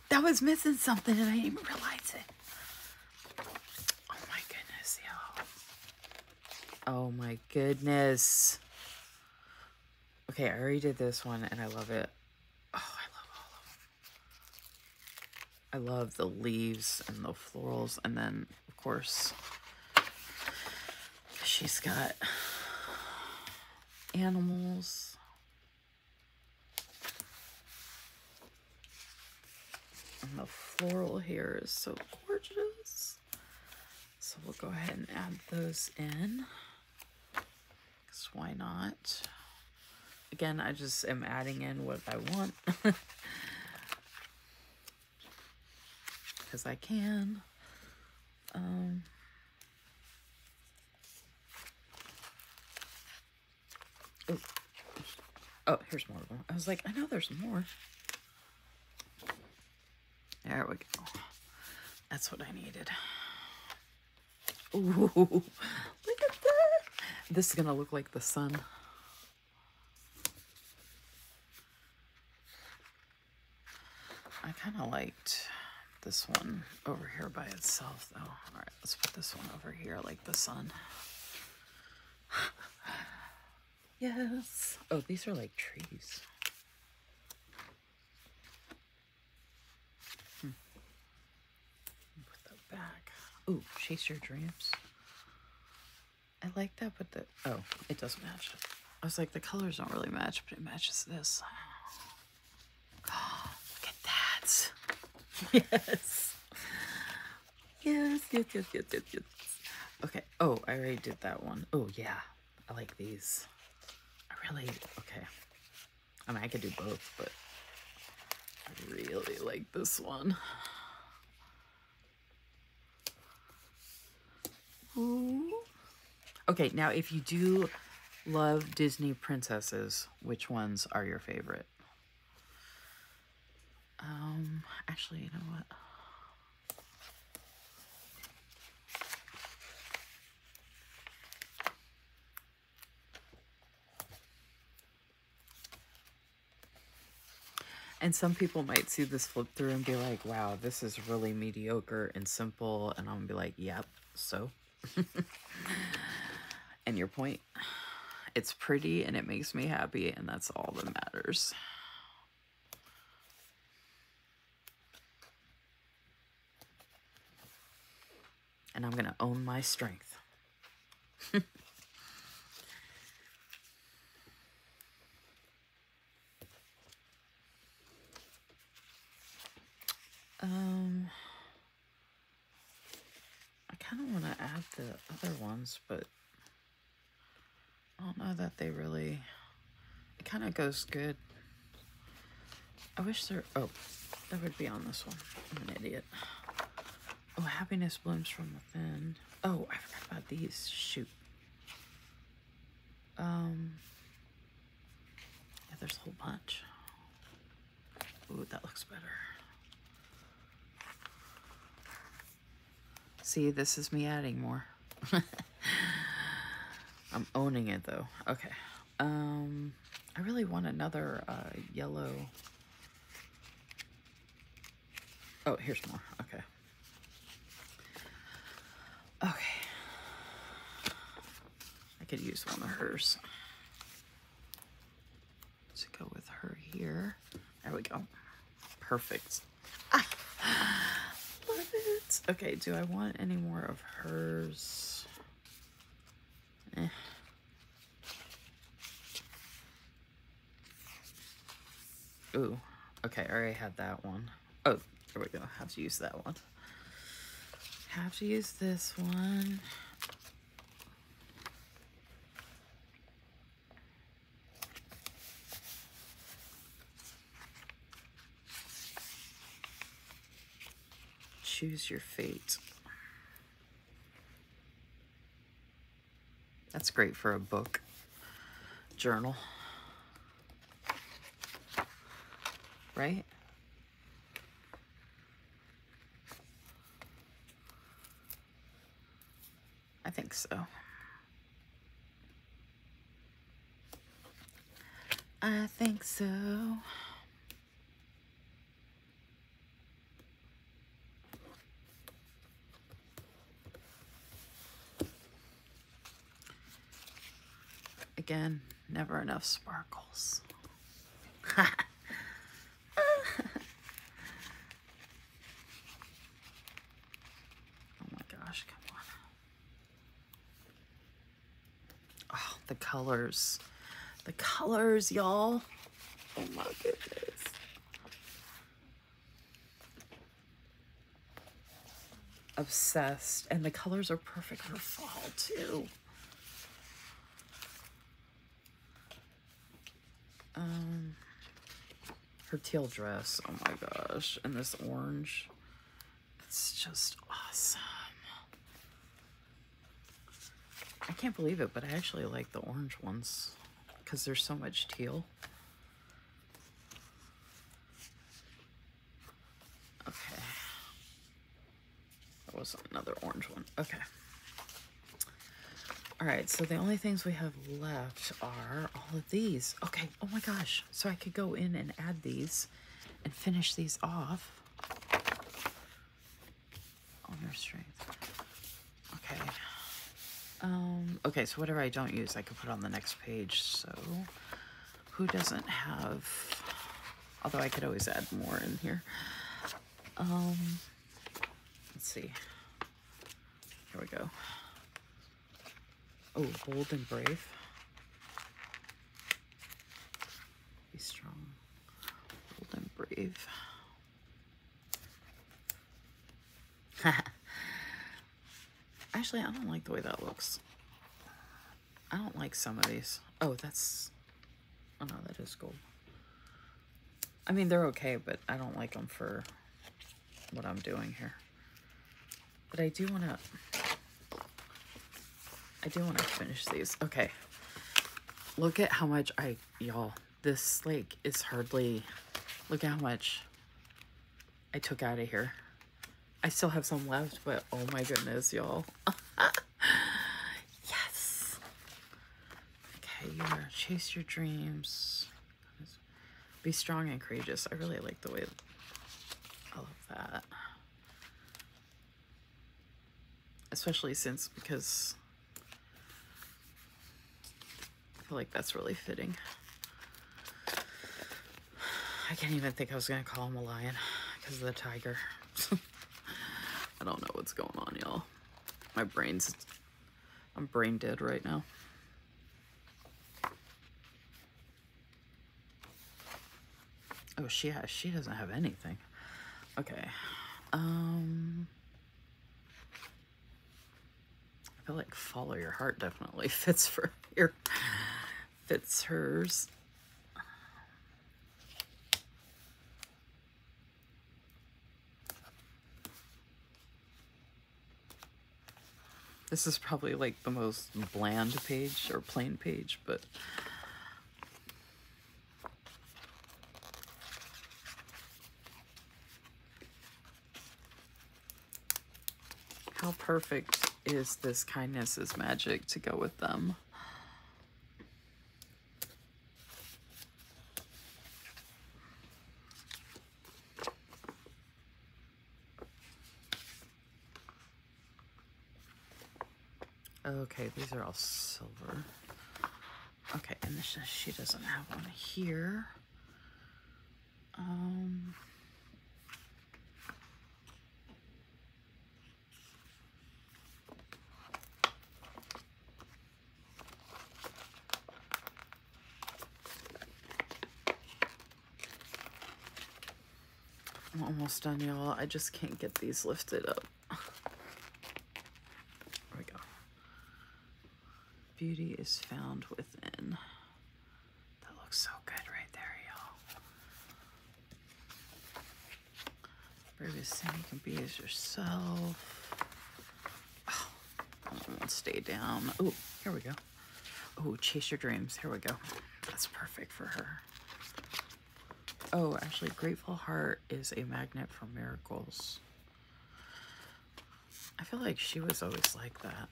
that was missing something and I didn't even realize it. Oh my goodness, y'all. Oh my goodness. Okay, I already did this one and I love it. Oh, I love all of them. I love the leaves and the florals. And then, of course, she's got animals. And the floral here is so gorgeous. So we'll go ahead and add those in. Because why not? Again, I just am adding in what I want. Because I can. Um, oh. oh, here's more. I was like, I know there's more. There we go. That's what I needed. Ooh, look at that. This is going to look like the sun. I kind of liked this one over here by itself, though. All right, let's put this one over here like the sun. yes. Oh, these are like trees. Hmm. Put back. Ooh, chase your dreams. I like that, but the oh, it doesn't match. I was like, the colors don't really match, but it matches this. Oh, look at that. Yes. Yes, yes, yes, yes, yes, yes. Okay. Oh, I already did that one. Oh, yeah. I like these. I really, okay. I mean, I could do both, but I really like this one. Ooh. Okay, now if you do love Disney princesses, which ones are your favorite? Um, actually, you know what? And some people might see this flip through and be like, wow, this is really mediocre and simple. And I'm gonna be like, yep, so. and your point, it's pretty and it makes me happy, and that's all that matters. And I'm gonna own my strength. Um, I kind of want to add the other ones, but I don't know that they really. It kind of goes good. I wish there. Oh, that would be on this one. I'm an idiot. Oh, happiness blooms from within. Oh, I forgot about these. Shoot. Um. Yeah, there's a whole bunch. Ooh, that looks better. See, this is me adding more. I'm owning it though. Okay. Um, I really want another uh, yellow. Oh, here's more. Okay. Okay. I could use one of hers. Let's go with her here. There we go. Perfect. Ah. Love it. Okay, do I want any more of hers? Eh. Ooh, okay, I already had that one. Oh, there we go. Have to use that one. Have to use this one. Choose your fate. That's great for a book journal. Right? I think so. I think so. Again, never enough sparkles. oh my gosh, come on. Oh, the colors. The colors, y'all. Oh my goodness. obsessed. And the colors are perfect for fall too. Her teal dress, oh my gosh, and this orange. It's just awesome. I can't believe it, but I actually like the orange ones because there's so much teal. Okay. There was another orange one. Okay. All right, so the only things we have left are all of these. Okay, oh my gosh. So I could go in and add these and finish these off. Honor strength. Okay. Um, okay, so whatever I don't use, I could put on the next page. So who doesn't have, although I could always add more in here. Um, let's see. Here we go. Oh, bold and brave. Be strong. Bold and brave. Actually, I don't like the way that looks. I don't like some of these. Oh, that's... Oh no, that is gold. I mean, they're okay, but I don't like them for what I'm doing here. But I do want to... I do want to finish these. Okay. Look at how much I... Y'all, this, like, is hardly... Look at how much I took out of here. I still have some left, but oh my goodness, y'all. yes. Okay, you're chase your dreams. Be strong and courageous. I really like the way I love that. Especially since because I feel like that's really fitting. I can't even think I was gonna call him a lion because of the tiger. I don't know what's going on, y'all. My brain's... I'm brain dead right now. Oh, she has, she doesn't have anything. Okay. Um... I feel like follow your heart definitely fits for your fits hers. This is probably like the most bland page or plain page, but how perfect is this kindness is magic to go with them? Okay, these are all silver. Okay, and this is, she doesn't have one here. Um, I'm almost done, y'all. I just can't get these lifted up. Beauty is found within. That looks so good right there, y'all. Bravest thing you can be is yourself. Oh, won't stay down. Oh, here we go. Oh, chase your dreams. Here we go. That's perfect for her. Oh, actually, Grateful Heart is a magnet for miracles. I feel like she was always like that.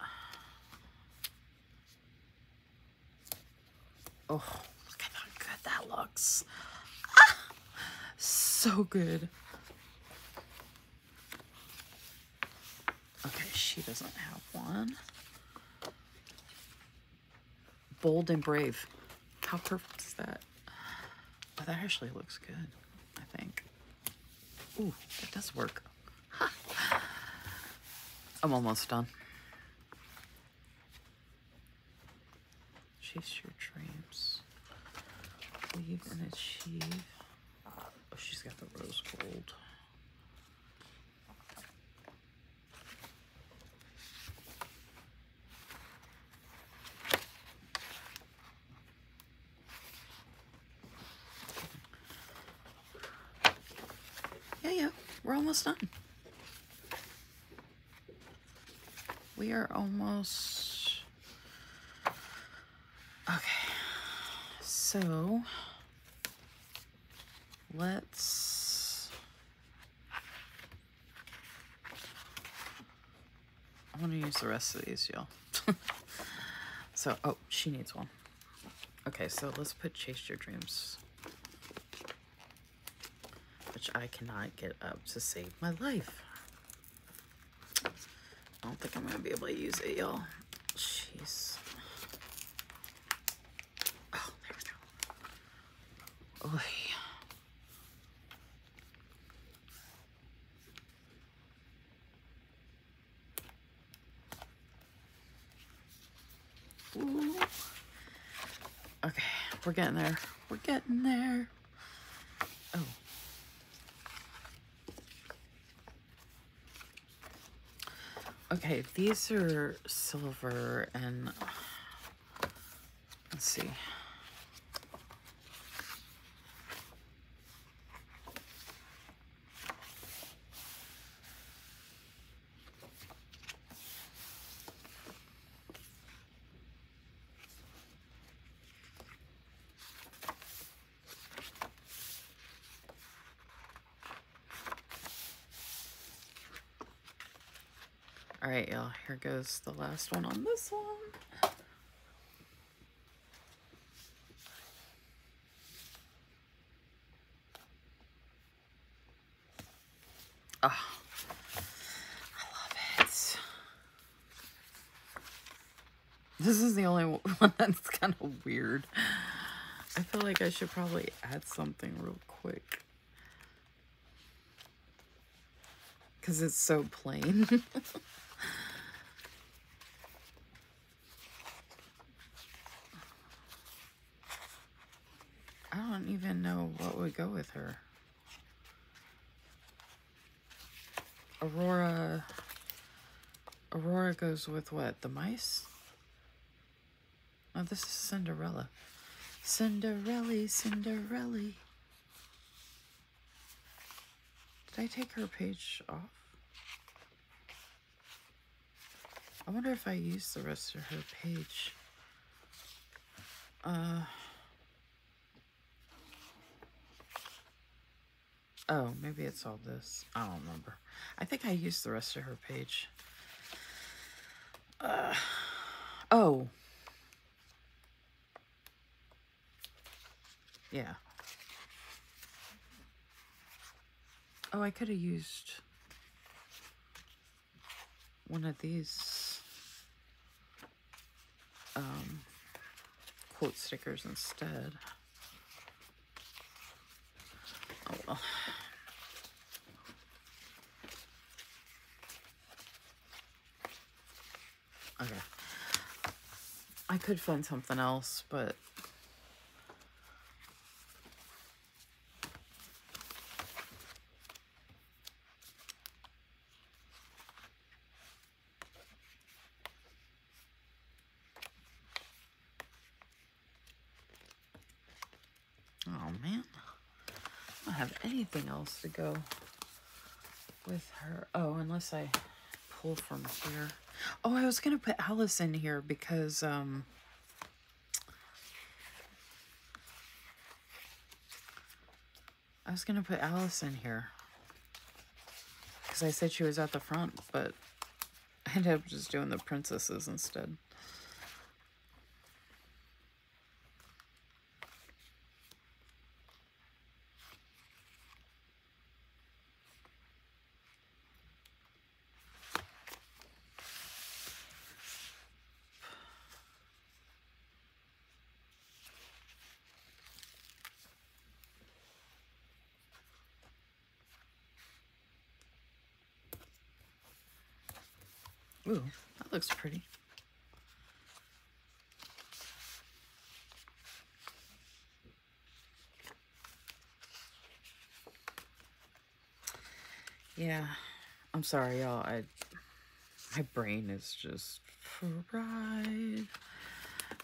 Oh, look at how good that looks. Ah, so good. Okay, she doesn't have one. Bold and brave. How perfect is that? Oh, that actually looks good, I think. Ooh, that does work. I'm almost done. chase your dreams sleeve and a. Oh, she's got the rose gold. Yeah, yeah, we're almost done. We are almost... Okay, so let's... I want to use the rest of these, y'all. so, oh, she needs one. Okay, so let's put Chase Your Dreams which I cannot get up to save my life. I don't think I'm going to be able to use it, y'all. Jeez. Oh, there we go. Oy. Ooh. Okay, we're getting there. We're getting there. Oh. Okay, these are silver and let's see. All right, y'all, here goes the last one on this one. Oh, I love it. This is the only one that's kind of weird. I feel like I should probably add something real quick. Because it's so plain. I don't even know what would go with her. Aurora. Aurora goes with what? The mice? Oh, this is Cinderella. Cinderella, Cinderella. Did I take her page off? I wonder if I use the rest of her page. Uh... Oh, maybe it's all this. I don't remember. I think I used the rest of her page. Uh, oh. Yeah. Oh, I could have used one of these um, quote stickers instead. Oh well. Okay. I could find something else, but Oh man. I have anything else to go with her. Oh, unless I pull from here. Oh, I was going to put Alice in here because, um... I was going to put Alice in here. Because I said she was at the front, but I ended up just doing the princesses instead. Ooh, that looks pretty. Yeah, I'm sorry, y'all. I my brain is just fried.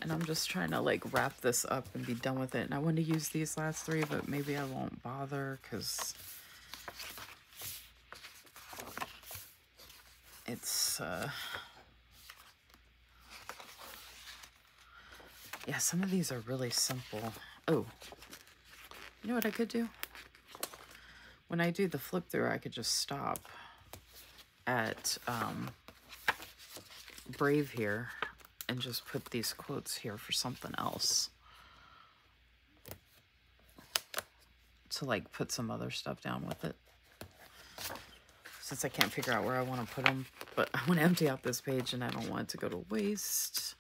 And I'm just trying to like wrap this up and be done with it. And I want to use these last three, but maybe I won't bother because it's, uh, yeah, some of these are really simple. Oh, you know what I could do? When I do the flip through, I could just stop at um, Brave here and just put these quotes here for something else. To like put some other stuff down with it. Since I can't figure out where I want to put them. But I want to empty out this page and I don't want it to go to waste.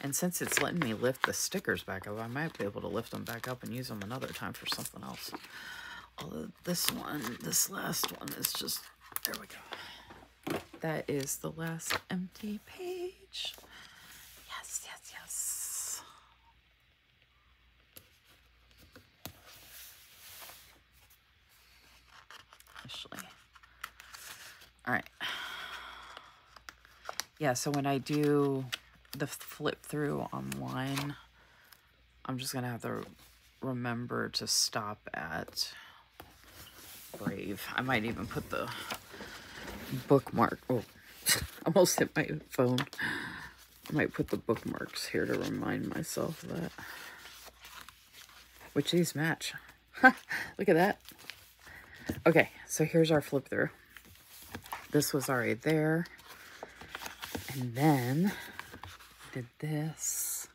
And since it's letting me lift the stickers back up, I might be able to lift them back up and use them another time for something else. This one, this last one is just, there we go. That is the last empty page. Yes, yes, yes. Actually. All right. Yeah, so when I do the flip through online, I'm just going to have to remember to stop at Brave. I might even put the bookmark. Oh, almost hit my phone. I might put the bookmarks here to remind myself that. Which these match. Look at that. Okay, so here's our flip through. This was already there. And then did this.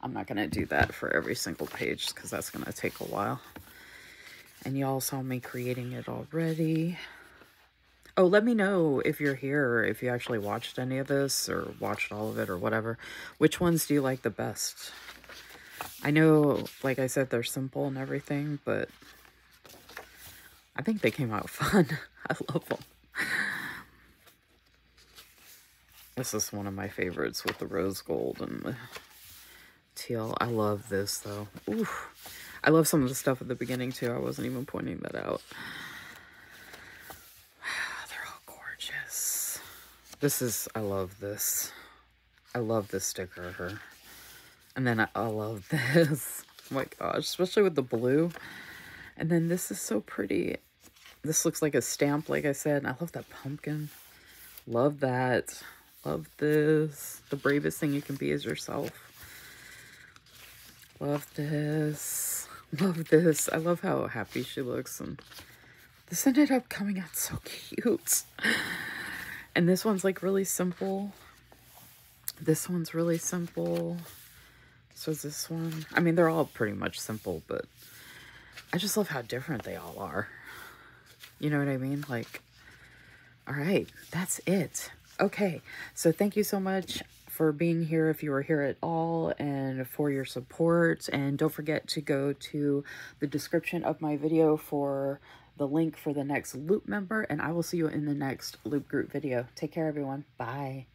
I'm not going to do that for every single page because that's going to take a while. And y'all saw me creating it already. Oh, let me know if you're here if you actually watched any of this or watched all of it or whatever. Which ones do you like the best? I know, like I said, they're simple and everything, but I think they came out fun. I love them. This is one of my favorites with the rose gold and the teal. I love this though. Oof. I love some of the stuff at the beginning too. I wasn't even pointing that out. They're all gorgeous. This is, I love this. I love this sticker. And then I, I love this. oh my gosh, especially with the blue. And then this is so pretty. This looks like a stamp, like I said. I love that pumpkin. Love that. Love this. The bravest thing you can be is yourself. Love this. Love this. I love how happy she looks. And this ended up coming out so cute. And this one's like really simple. This one's really simple. So is this one. I mean, they're all pretty much simple, but I just love how different they all are. You know what I mean? Like, all right, that's it. Okay, so thank you so much for being here if you were here at all and for your support. And don't forget to go to the description of my video for the link for the next loop member. And I will see you in the next loop group video. Take care, everyone. Bye.